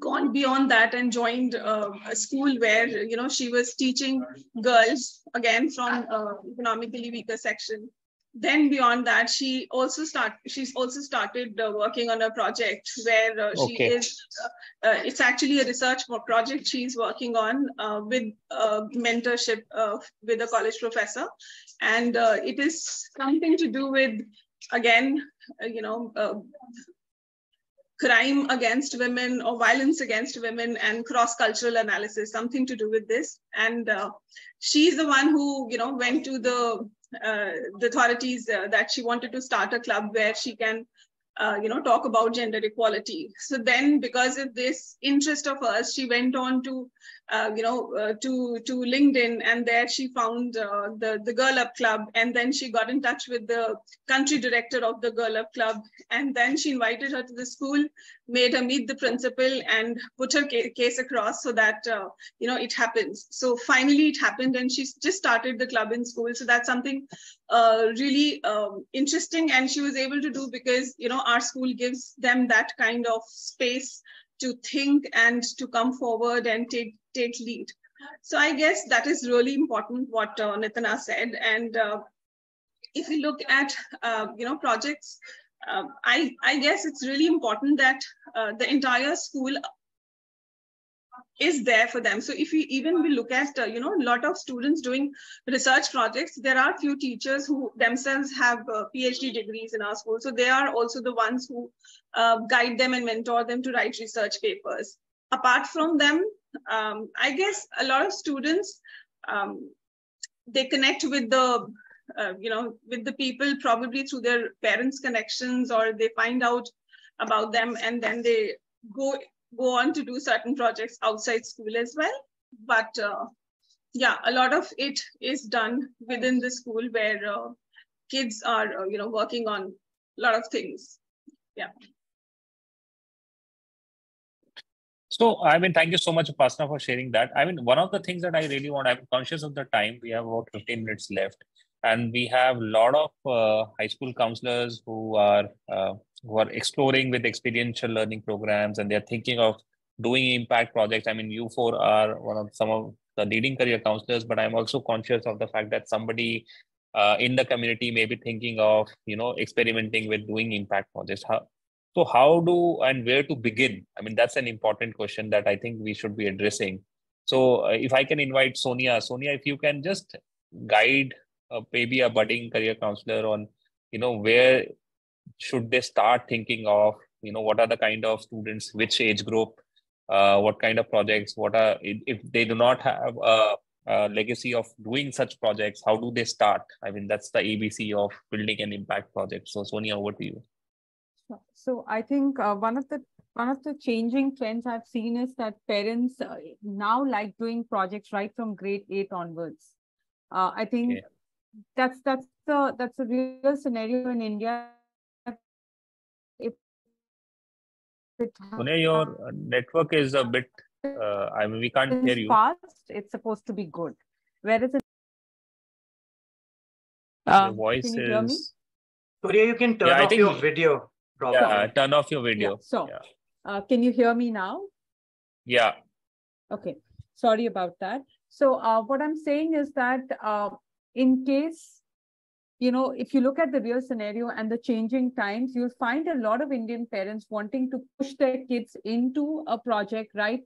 gone beyond that and joined uh, a school where you know she was teaching girls again from uh, economically weaker section then beyond that she also start she's also started uh, working on a project where uh, she okay. is uh, uh, it's actually a research project she's working on with mentorship with a college professor and it is something to do with again you know crime against women or violence against women and cross-cultural analysis, something to do with this. And uh, she's the one who, you know, went to the, uh, the authorities uh, that she wanted to start a club where she can uh, you know, talk about gender equality. So then, because of this interest of hers, she went on to, uh, you know, uh, to to LinkedIn, and there she found uh, the the Girl Up Club, and then she got in touch with the country director of the Girl Up Club, and then she invited her to the school, made her meet the principal, and put her ca case across so that uh, you know it happens. So finally, it happened, and she just started the club in school. So that's something uh, really um, interesting, and she was able to do because you know our school gives them that kind of space to think and to come forward and take take lead. So I guess that is really important what uh, Nitina said. And uh, if we look at uh, you know projects, uh, I I guess it's really important that uh, the entire school is there for them. So if we even we look at, uh, you know, a lot of students doing research projects, there are few teachers who themselves have uh, PhD degrees in our school. So they are also the ones who uh, guide them and mentor them to write research papers. Apart from them, um, I guess a lot of students, um, they connect with the, uh, you know, with the people probably through their parents' connections or they find out about them and then they go go on to do certain projects outside school as well. But uh, yeah, a lot of it is done within the school where uh, kids are, uh, you know, working on a lot of things. Yeah. So, I mean, thank you so much, Upasna, for sharing that. I mean, one of the things that I really want, I'm conscious of the time. We have about 15 minutes left and we have a lot of uh, high school counselors who are uh, who are exploring with experiential learning programs and they're thinking of doing impact projects. I mean you four are one of some of the leading career counselors but i'm also conscious of the fact that somebody uh, in the community may be thinking of you know experimenting with doing impact projects. How, so how do and where to begin? I mean that's an important question that i think we should be addressing. So uh, if i can invite sonia sonia if you can just guide uh, maybe a budding career counselor on you know where should they start thinking of you know what are the kind of students which age group uh, what kind of projects what are if they do not have a, a, legacy of doing such projects how do they start? I mean that's the abc of building an impact project. So sonia over to you. So i think uh, one of the one of the changing trends i've seen is that parents uh, now like doing projects right from grade 8 onwards. Uh, i think okay that's that's the that's a real scenario in India. Pune, your network is a bit. Uh, I mean, we can't hear you. Fast, it's supposed to be good. Whereas it. Uh, voice can you is. Surya, you can turn yeah, off your video. Properly. Yeah, turn off your video. Yeah. So, yeah. Uh, can you hear me now? Yeah. Okay. Sorry about that. So, uh, what I'm saying is that uh, in case, you know, if you look at the real scenario and the changing times, you'll find a lot of Indian parents wanting to push their kids into a project right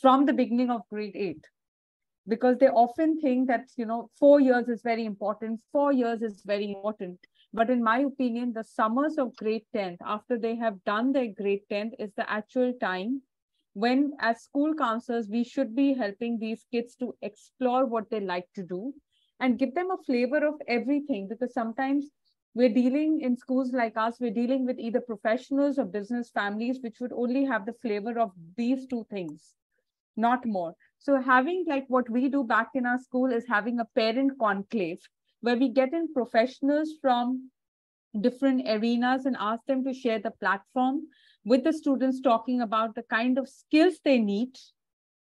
from the beginning of grade eight. Because they often think that you know four years is very important four years is very important. But in my opinion the summers of grade 10 after they have done their grade 10 is the actual time when as school counselors we should be helping these kids to explore what they like to do and give them a flavor of everything because sometimes we're dealing in schools like us we're dealing with either professionals or business families which would only have the flavor of these two things not more. So having like what we do back in our school is having a parent conclave where we get in professionals from different arenas and ask them to share the platform with the students talking about the kind of skills they need,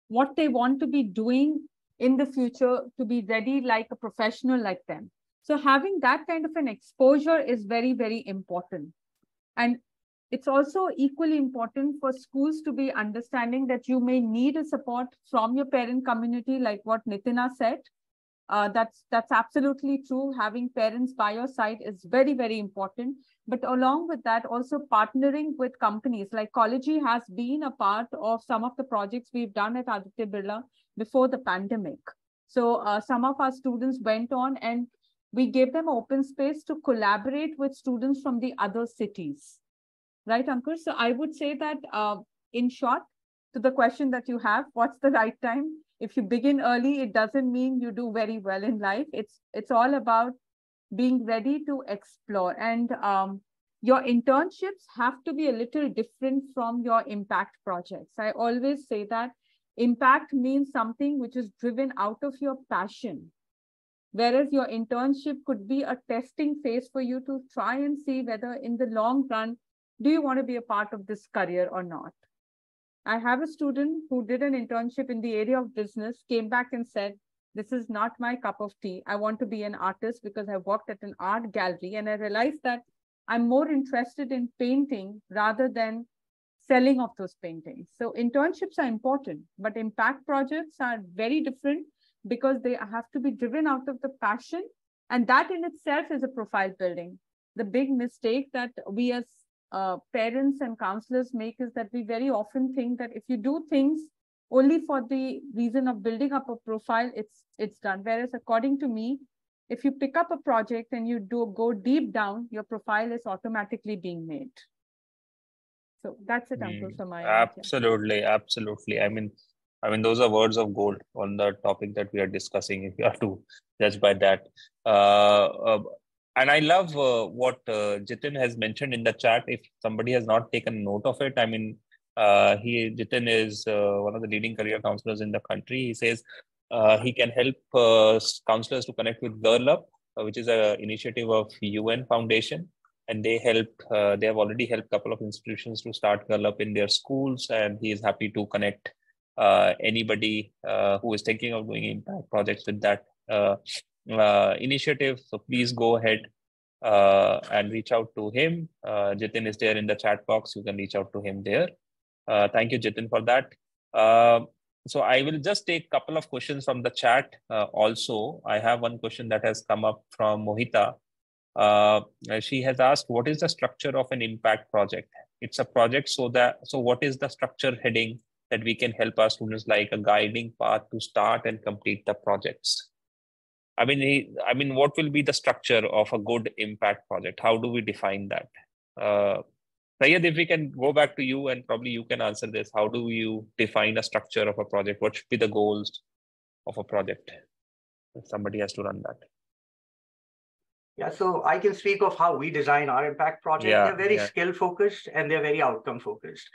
what they want to be doing in the future to be ready like a professional like them. So having that kind of an exposure is very, very important. And it's also equally important for schools to be understanding that you may need a support from your parent community, like what Nitina said. Uh, that's that's absolutely true. Having parents by your side is very, very important. But along with that, also partnering with companies like Collegey has been a part of some of the projects we've done at Aditya Birla before the pandemic. So uh, some of our students went on and we gave them open space to collaborate with students from the other cities right, Ankur? So I would say that uh, in short, to the question that you have, what's the right time? If you begin early, it doesn't mean you do very well in life. It's it's all about being ready to explore. And um, your internships have to be a little different from your impact projects. I always say that impact means something which is driven out of your passion. Whereas your internship could be a testing phase for you to try and see whether in the long run, do you want to be a part of this career or not? I have a student who did an internship in the area of business, came back and said, this is not my cup of tea. I want to be an artist because I worked at an art gallery and I realized that I'm more interested in painting rather than selling of those paintings. So internships are important, but impact projects are very different because they have to be driven out of the passion. And that in itself is a profile building. The big mistake that we as uh, parents and counselors make is that we very often think that if you do things only for the reason of building up a profile, it's it's done. Whereas according to me, if you pick up a project and you do go deep down, your profile is automatically being made. So that's it, Ankur, mm, absolutely, absolutely. I mean, I mean, those are words of gold on the topic that we are discussing. If you have to judge by that, uh, uh, and I love uh, what uh, Jitin has mentioned in the chat. If somebody has not taken note of it, I mean, uh, he Jitin is uh, one of the leading career counselors in the country. He says uh, he can help uh, counselors to connect with Girl Up, which is an initiative of UN Foundation, and they help. they have already helped a couple of institutions to start Girl Up in their schools, and he is happy to connect anybody who is thinking of doing impact projects with that uh, initiative. So please go ahead uh, and reach out to him. Uh, Jitin is there in the chat box. You can reach out to him there. Uh, thank you, Jitin, for that. Uh, so I will just take a couple of questions from the chat. Uh, also, I have one question that has come up from Mohita. she has asked, "What is the structure of an impact project?" It's a project, so that so what is the structure heading that we can help our students like a guiding path to start and complete the projects? I mean, I mean, what will be the structure of a good impact project? How do we define that? Uh, Sayed, if we can go back to you and probably you can answer this. How do you define a structure of a project? What should be the goals of a project? If somebody has to run that. Yeah, so I can speak of how we design our impact project. Yeah, they're very yeah. skill focused and they're very outcome focused.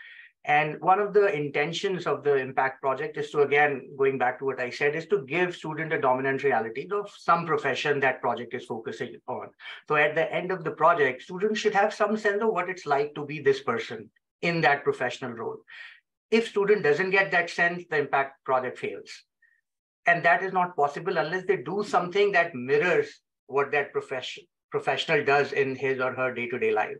And one of the intentions of the impact project is to, again, going back to what I said, is to give student a dominant reality of some profession that project is focusing on. So at the end of the project, students should have some sense of what it's like to be this person in that professional role. If student doesn't get that sense, the impact project fails. And that is not possible unless they do something that mirrors what that profession professional does in his or her day-to-day life.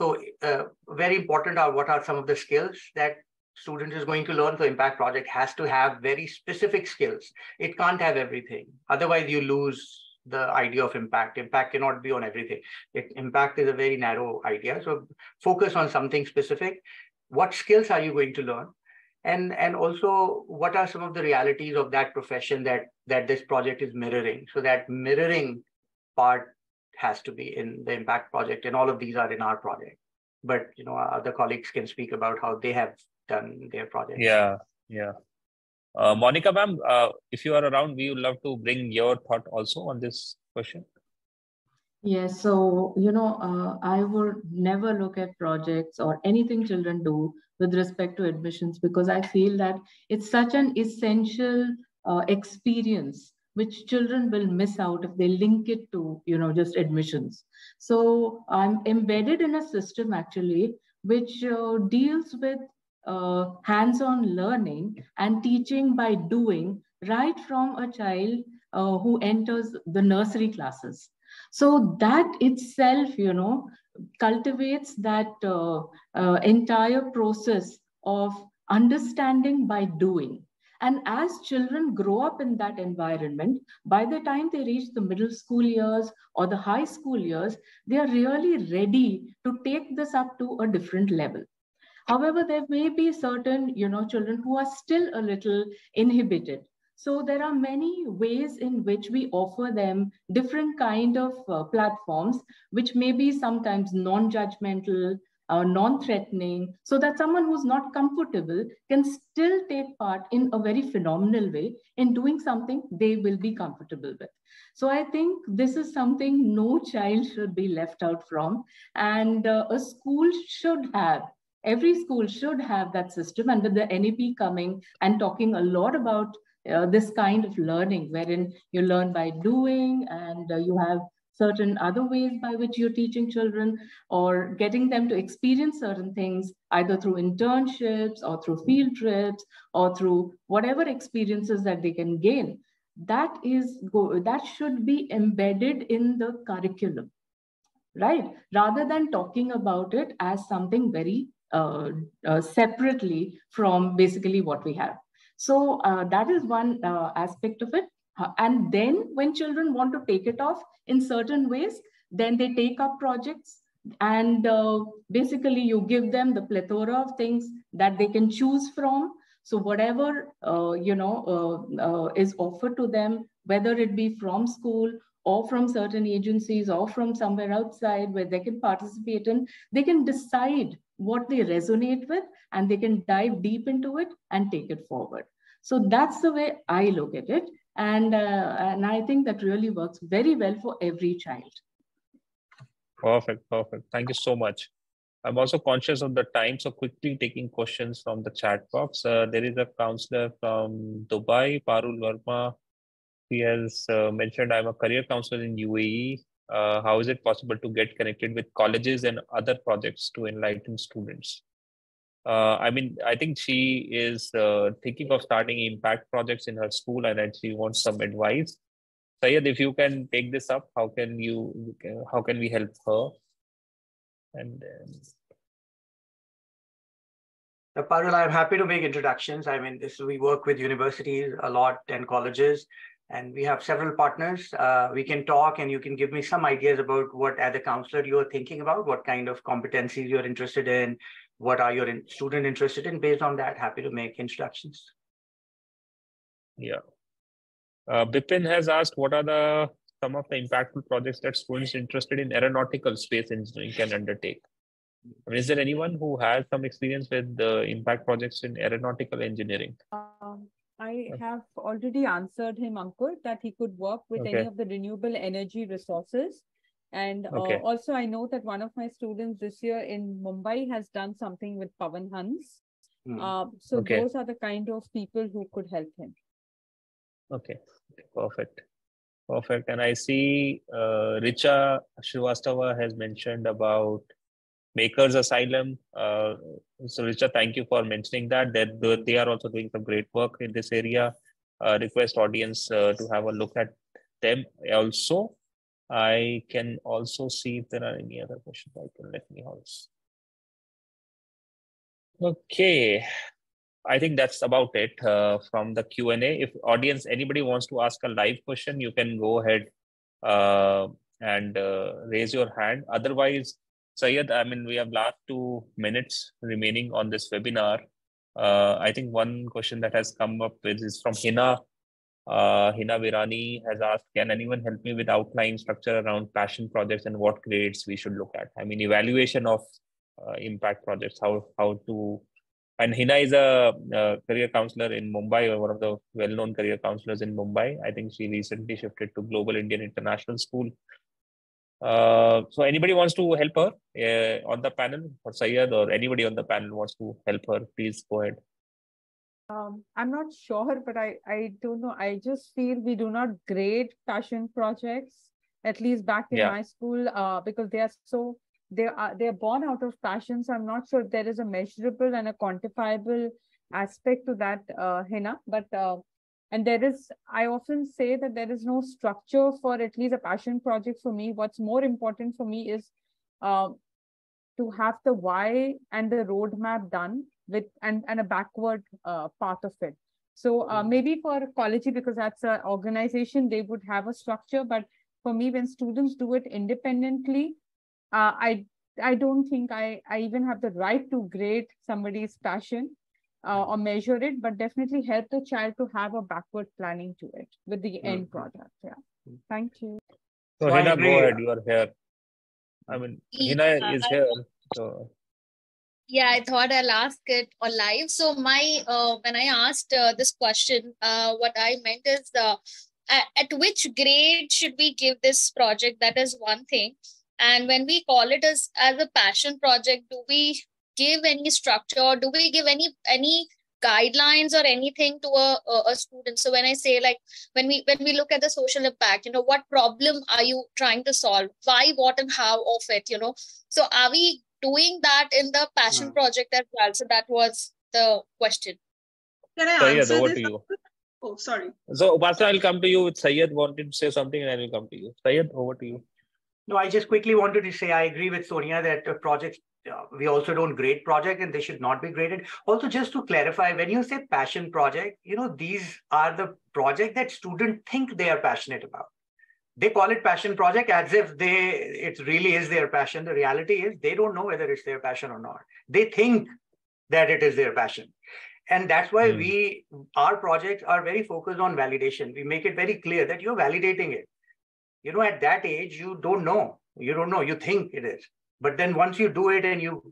So uh, very important are what are some of the skills that student is going to learn. So impact project has to have very specific skills. It can't have everything. Otherwise you lose the idea of impact. Impact cannot be on everything. It, impact is a very narrow idea. So focus on something specific. What skills are you going to learn? And, and also what are some of the realities of that profession that, that this project is mirroring? So that mirroring part has to be in the impact project and all of these are in our project. But you know, other colleagues can speak about how they have done their project. Yeah, yeah. Uh, Monica, ma'am, uh, if you are around, we would love to bring your thought also on this question. yeah so, you know, uh, I would never look at projects or anything children do with respect to admissions because I feel that it's such an essential uh, experience which children will miss out if they link it to, you know, just admissions. So I'm embedded in a system actually which uh, deals with uh, hands-on learning and teaching by doing right from a child uh, who enters the nursery classes. So that itself, you know, cultivates that uh, uh entire process of understanding by doing. And as children grow up in that environment, by the time they reach the middle school years or the high school years, they are really ready to take this up to a different level. However, there may be certain, you know, children who are still a little inhibited. So there are many ways in which we offer them different kind of uh, platforms, which may be sometimes non-judgmental, uh, non-threatening, so that someone who's not comfortable can still take part in a very phenomenal way in doing something they will be comfortable with. So I think this is something no child should be left out from, and uh, a school should have every school should have that system. And with the NEP coming and talking a lot about uh, this kind of learning, wherein you learn by doing and uh, you have certain other ways by which you're teaching children or getting them to experience certain things either through internships or through field trips or through whatever experiences that they can gain that is go that should be embedded in the curriculum right rather than talking about it as something very uh, uh, separately from basically what we have. So uh, that is one aspect of it. And then when children want to take it off in certain ways, then they take up projects and uh, basically you give them the plethora of things that they can choose from so whatever uh, you know uh, is offered to them whether it be from school or from certain agencies or from somewhere outside where they can participate in they can decide what they resonate with and they can dive deep into it and take it forward. So that's the way I look at it. And, uh, and I think that really works very well for every child. Perfect, perfect. Thank you so much. I'm also conscious of the time, so quickly taking questions from the chat box. Uh, there is a counselor from Dubai, Parul Verma. He has uh, mentioned I'm a career counselor in UAE uh, how is it possible to get connected with colleges and other projects to enlighten students? Uh, I mean, I think she is uh, thinking of starting impact projects in her school and that she wants some advice. Sayed, if you can take this up, how can you, how can we help her? And then... Parul, I'm happy to make introductions. I mean, this we work with universities a lot and colleges, and we have several partners. Uh, we can talk and you can give me some ideas about what as a counselor you're thinking about, what kind of competencies you're interested in, what are your in student interested in. Based on that, happy to make introductions. Yeah. Uh, Bipin has asked what are the some of the impactful projects that students interested in aeronautical space engineering can undertake. I mean, is there anyone who has some experience with the impact projects in aeronautical engineering? Um, I have already answered him, Ankur, that he could work with okay. any of the renewable energy resources. And uh, also, I know that one of my students this year in Mumbai has done something with Pawan Hans. Hmm. Uh, so okay. those are the kind of people who could help him. Okay, perfect. Perfect. And I see uh, Richa Srivastava has mentioned about Makers Asylum. Uh, so, Richa, thank you for mentioning that. That they are also doing some great work in this area. Uh, request audience uh, to have a look at them also. I can also see if there are any other questions. I can let me also. Okay, I think that's about it uh, from the Q&A. If audience, anybody wants to ask a live question, you can go ahead uh, and uh, raise your hand. Otherwise, Sayed, I mean, we have last two minutes remaining on this webinar. Uh, I think one question that has come up is, is from Hina. Uh, Hina Virani has asked, can anyone help me with outline structure around passion projects and what grades we should look at? I mean, evaluation of uh, impact projects, how, how to, and Hina is a, career counselor in Mumbai, or one of the well-known career counselors in Mumbai. I think she recently shifted to Global Indian International School uh, so anybody wants to help her uh, on the panel or Syed or anybody on the panel wants to help her, please go ahead. Um, I'm not sure, but I, I don't know. I just feel we do not grade passion projects, at least back in yeah. my school, uh, because they are so, they are, they are born out of passion. So I'm not sure there is a measurable and a quantifiable aspect to that, uh, Hina, but uh, and there is i often say that there is no structure for at least a passion project for me what's more important for me is uh, to have the why and the roadmap done with and, and a backward uh, path of it so uh, hmm. maybe for college because that's an organization they would have a structure but for me when students do it independently uh, i i don't think i i even have the right to grade somebody's passion uh, or measure it, but definitely help the child to have a backward planning to it with the mm-hmm. end product. Yeah. Mm-hmm. Thank you. So, so Hina, go ahead. You are here. I mean, Hina is here. So. Yeah, I thought I'll ask it on live. So my uh, when I asked uh, this question, uh, what I meant is uh, at, which grade should we give this project? That is one thing. And when we call it as as a passion project, do we give any structure or do we give any any guidelines or anything to a, a, a, student so when i say like when we when we look at the social impact you know what problem are you trying to solve why what and how of it you know so are we doing that in the passion hmm. project as well so that was the question can i Syed, answer over this? to you oh sorry so Basra, i'll come to you with Syed wanted to say something and i will come to you Syed, over to you no, I just quickly wanted to say I agree with Sonia that uh, projects uh, we also don't grade project and they should not be graded. Also, just to clarify, when you say passion project, you know, these are the project that students think they are passionate about. They call it passion project as if they it really is their passion. The reality is they don't know whether it's their passion or not. They think that it is their passion. And that's why mm. we our projects are very focused on validation. We make it very clear that you're validating it. You know, at that age, you don't know. You don't know. You think it is but then once you do it and you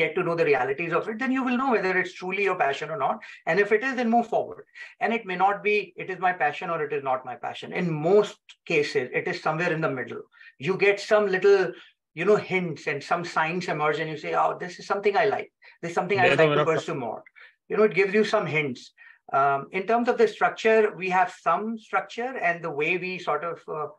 get to know the realities of it, then you will know whether it's truly your passion or not. And if it is, then move forward. And it may not be, it is my passion or it is not my passion. In most cases, it is somewhere in the middle. You get some little, you know, hints and some signs emerge and you say, oh, this is something I like. This is something I like to pursue more. You know, it gives you some hints. Um, in terms of the structure, we have some structure and the way we sort of uh,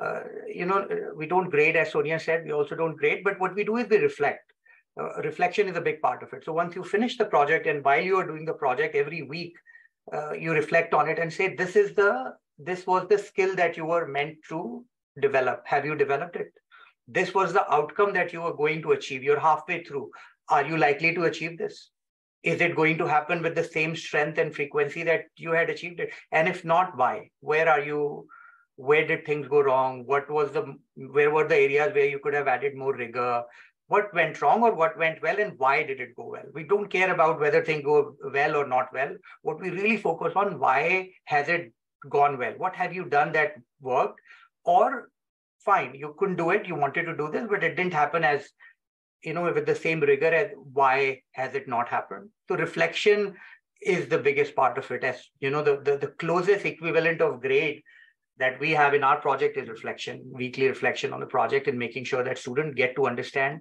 uh, you know, we don't grade, as Sonia said, we also don't grade, but what we do is we reflect. Uh, reflection is a big part of it. So once you finish the project and while you are doing the project every week, uh, you reflect on it and say, this is the, this was the skill that you were meant to develop. Have you developed it? This was the outcome that you were going to achieve. You're halfway through. Are you likely to achieve this? Is it going to happen with the same strength and frequency that you had achieved it? And if not, why? Where are you where did things go wrong what was the where were the areas where you could have added more rigor what went wrong or what went well and why did it go well. We don't care about whether things go well or not well. What we really focus on why has it gone well? What have you done that worked? Or fine you couldn't do it you wanted to do this but it didn't happen as you know with the same rigor as why has it not happened? So reflection is the biggest part of it. As you know the, the, the closest equivalent of grade that we have in our project is reflection, weekly reflection on the project and making sure that students get to understand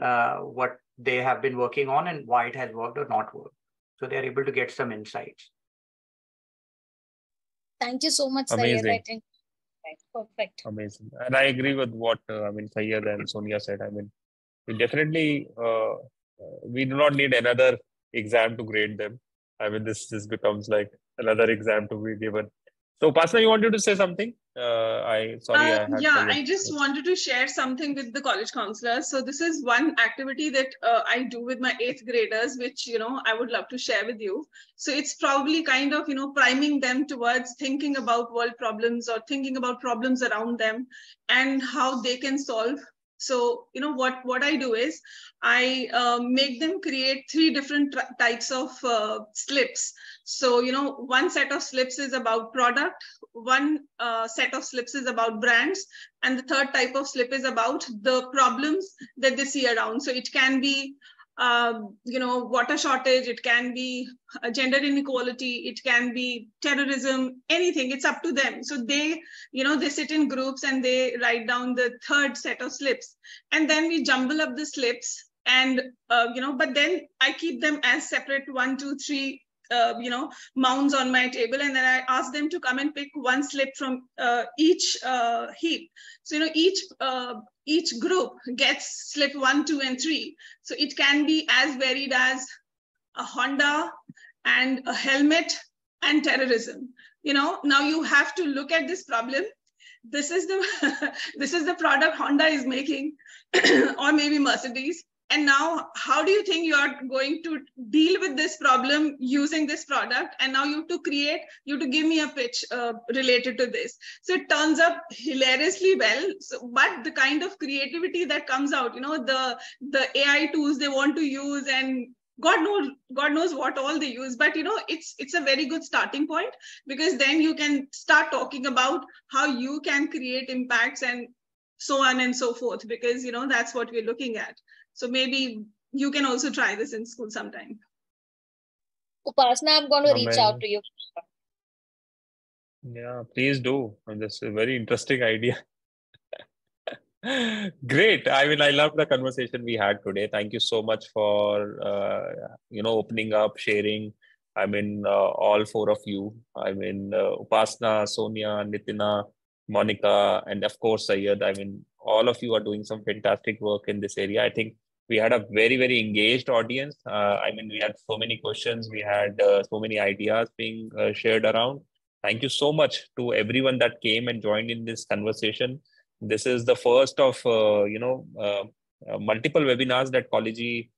uh, what they have been working on and why it has worked or not worked. So they're able to get some insights. Thank you so much, Amazing. Syed. I think perfect. Amazing. And I agree with what uh, I mean Syed and Sonia said. I mean, we definitely uh, we do not need another exam to grade them. I mean, this this becomes like another exam to be given so, Pasna, you wanted to say something? Uh, I sorry. Uh, I yeah, I just wanted to share something with the college counselors. So this is one activity that uh, I do with my eighth graders, which you know I would love to share with you. So it's probably kind of you know priming them towards thinking about world problems or thinking about problems around them and how they can solve so you know what what i do is i uh, make them create three different types of uh, slips. So you know one set of slips is about product one uh, set of slips is about brands and the third type of slip is about the problems that they see around. So it can be um, you know, water shortage, it can be gender inequality, it can be terrorism, anything, it's up to them. So they, you know, they sit in groups and they write down the third set of slips. And then we jumble up the slips and, uh, you know, but then I keep them as separate one, two, three, uh, you know, mounds on my table. And then I ask them to come and pick one slip from uh, each uh, heap. So, you know, each uh, each group gets slip one, two, and three. So it can be as varied as a Honda and a helmet and terrorism. You know, now you have to look at this problem. This is the this is the product Honda is making, or maybe Mercedes and now how do you think you are going to deal with this problem using this product? And now you have to create you have to give me a pitch uh, related to this. So it turns up hilariously well. So, but the kind of creativity that comes out you know the the ai tools they want to use and god knows god knows what all they use. But you know it's it's a very good starting point because then you can start talking about how you can create impacts and so on and so forth because you know that's what we're looking at so maybe you can also try this in school sometime. Upasna, I'm going to reach out to you. Yeah, please do. This is a very interesting idea. Great. I mean, I love the conversation we had today. Thank you so much for uh, you know opening up, sharing. I mean, uh, all four of you. I mean, uh, Upasna, Sonia, Nitina, Monica, and of course Sayed. I mean, all of you are doing some fantastic work in this area. I think we had a very very engaged audience. Uh, i mean we had so many questions we had uh, so many ideas being uh, shared around. Thank you so much to everyone that came and joined in this conversation. This is the first of uh, you know uh, uh, multiple webinars that Collegey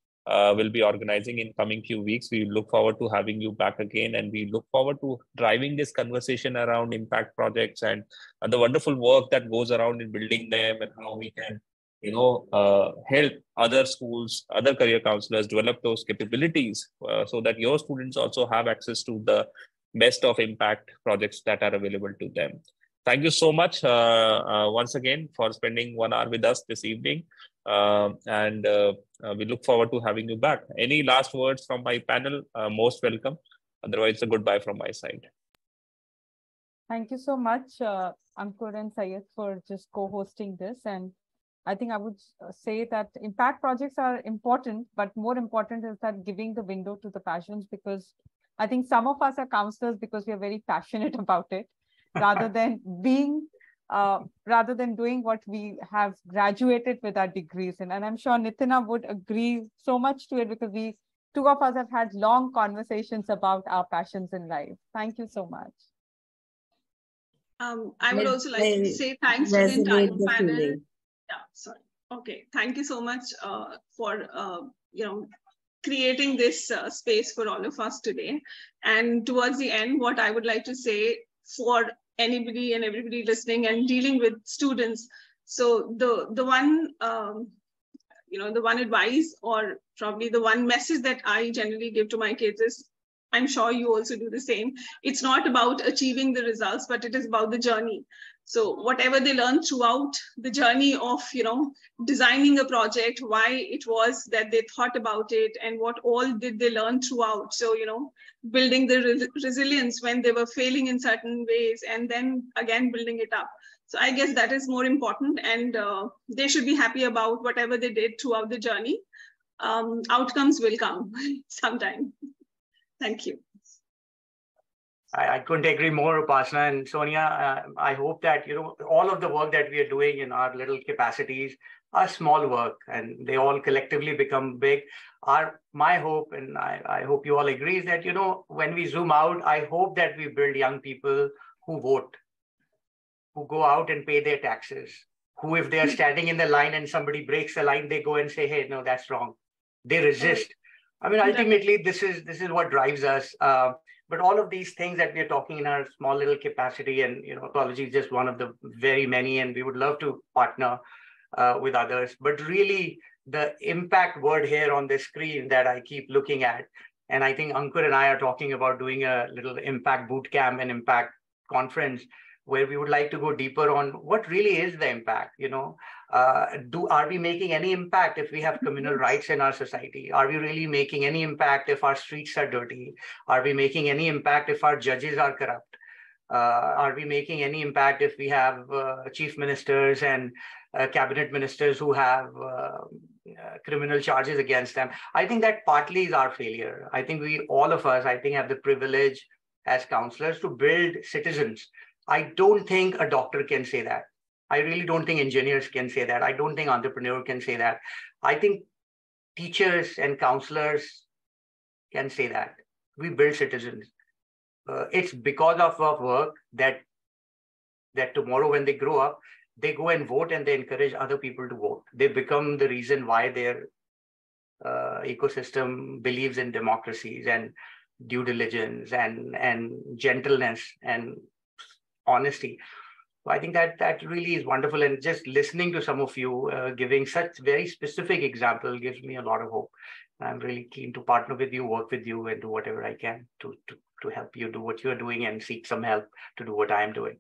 will be organizing in coming few weeks. We look forward to having you back again and we look forward to driving this conversation around impact projects and the wonderful work that goes around in building them and how we can you know, uh, help other schools, other career counselors develop those capabilities uh, so that your students also have access to the best of impact projects that are available to them. Thank you so much uh, uh once again for spending one hour with us this evening. Um, and uh, uh, we look forward to having you back. Any last words from my panel? most welcome. Otherwise, a goodbye from my side. Thank you so much, Ankur and Sayed, for just co-hosting this and I think I would uh, say that impact projects are important, but more important is that giving the window to the passions because I think some of us are counselors because we are very passionate about it rather than being uh, rather than doing what we have graduated with our degrees in. And I'm sure Nitina would agree so much to it because we two of us have had long conversations about our passions in life. Thank you so much. Um, I would also like to say thanks to the entire panel. Yeah, sorry. Okay, thank you so much uh, for uh, you know creating this uh, space for all of us today. And towards the end, what I would like to say for anybody and everybody listening and dealing with students. So the the one um, you know the one advice or probably the one message that I generally give to my kids is I'm sure you also do the same. It's not about achieving the results, but it is about the journey. So whatever they learned throughout the journey of you know designing a project why it was that they thought about it and what all did they learn throughout. So you know building the re resilience when they were failing in certain ways and then again building it up. So i guess that is more important and uh, they should be happy about whatever they did throughout the journey. Um, outcomes will come sometime thank you I, I, couldn't agree more, Upasna and Sonia. Uh, I hope that you know all of the work that we are doing in our little capacities are small work, and they all collectively become big. Our my hope, and I, I hope you all agree, is that you know when we zoom out, I hope that we build young people who vote, who go out and pay their taxes, who, if they're standing in the line and somebody breaks the line, they go and say, hey, no, that's wrong. They resist. I mean, ultimately, this is this is what drives us. Uh, but all of these things that we're talking in our small little capacity, and you know, Collegey is just one of the very many, and we would love to partner uh, with others. But really, the impact word here on the screen that I keep looking at, and I think Ankur and I are talking about doing a little impact boot camp and impact conference where we would like to go deeper on what really is the impact you know? Uh, do are we making any impact if we have communal rights in our society? Are we really making any impact if our streets are dirty? Are we making any impact if our judges are corrupt? Uh, are we making any impact if we have uh, chief ministers and uh, cabinet ministers who have uh, uh, criminal charges against them? I think that partly is our failure. I think we all of us i think have the privilege as counselors to build citizens I don't think a doctor can say that. I really don't think engineers can say that. I don't think entrepreneur can say that. I think teachers and counselors can say that. We build citizens. Uh, it's because of our work that that tomorrow when they grow up, they go and vote and they encourage other people to vote. They become the reason why their uh, ecosystem believes in democracies and due diligence and and gentleness and honesty. So I think that that really is wonderful. And just listening to some of you uh, giving such very specific example gives me a lot of hope. And I'm really keen to partner with you, work with you, and do whatever I can to, to, to help you do what you're doing and seek some help to do what I'm doing.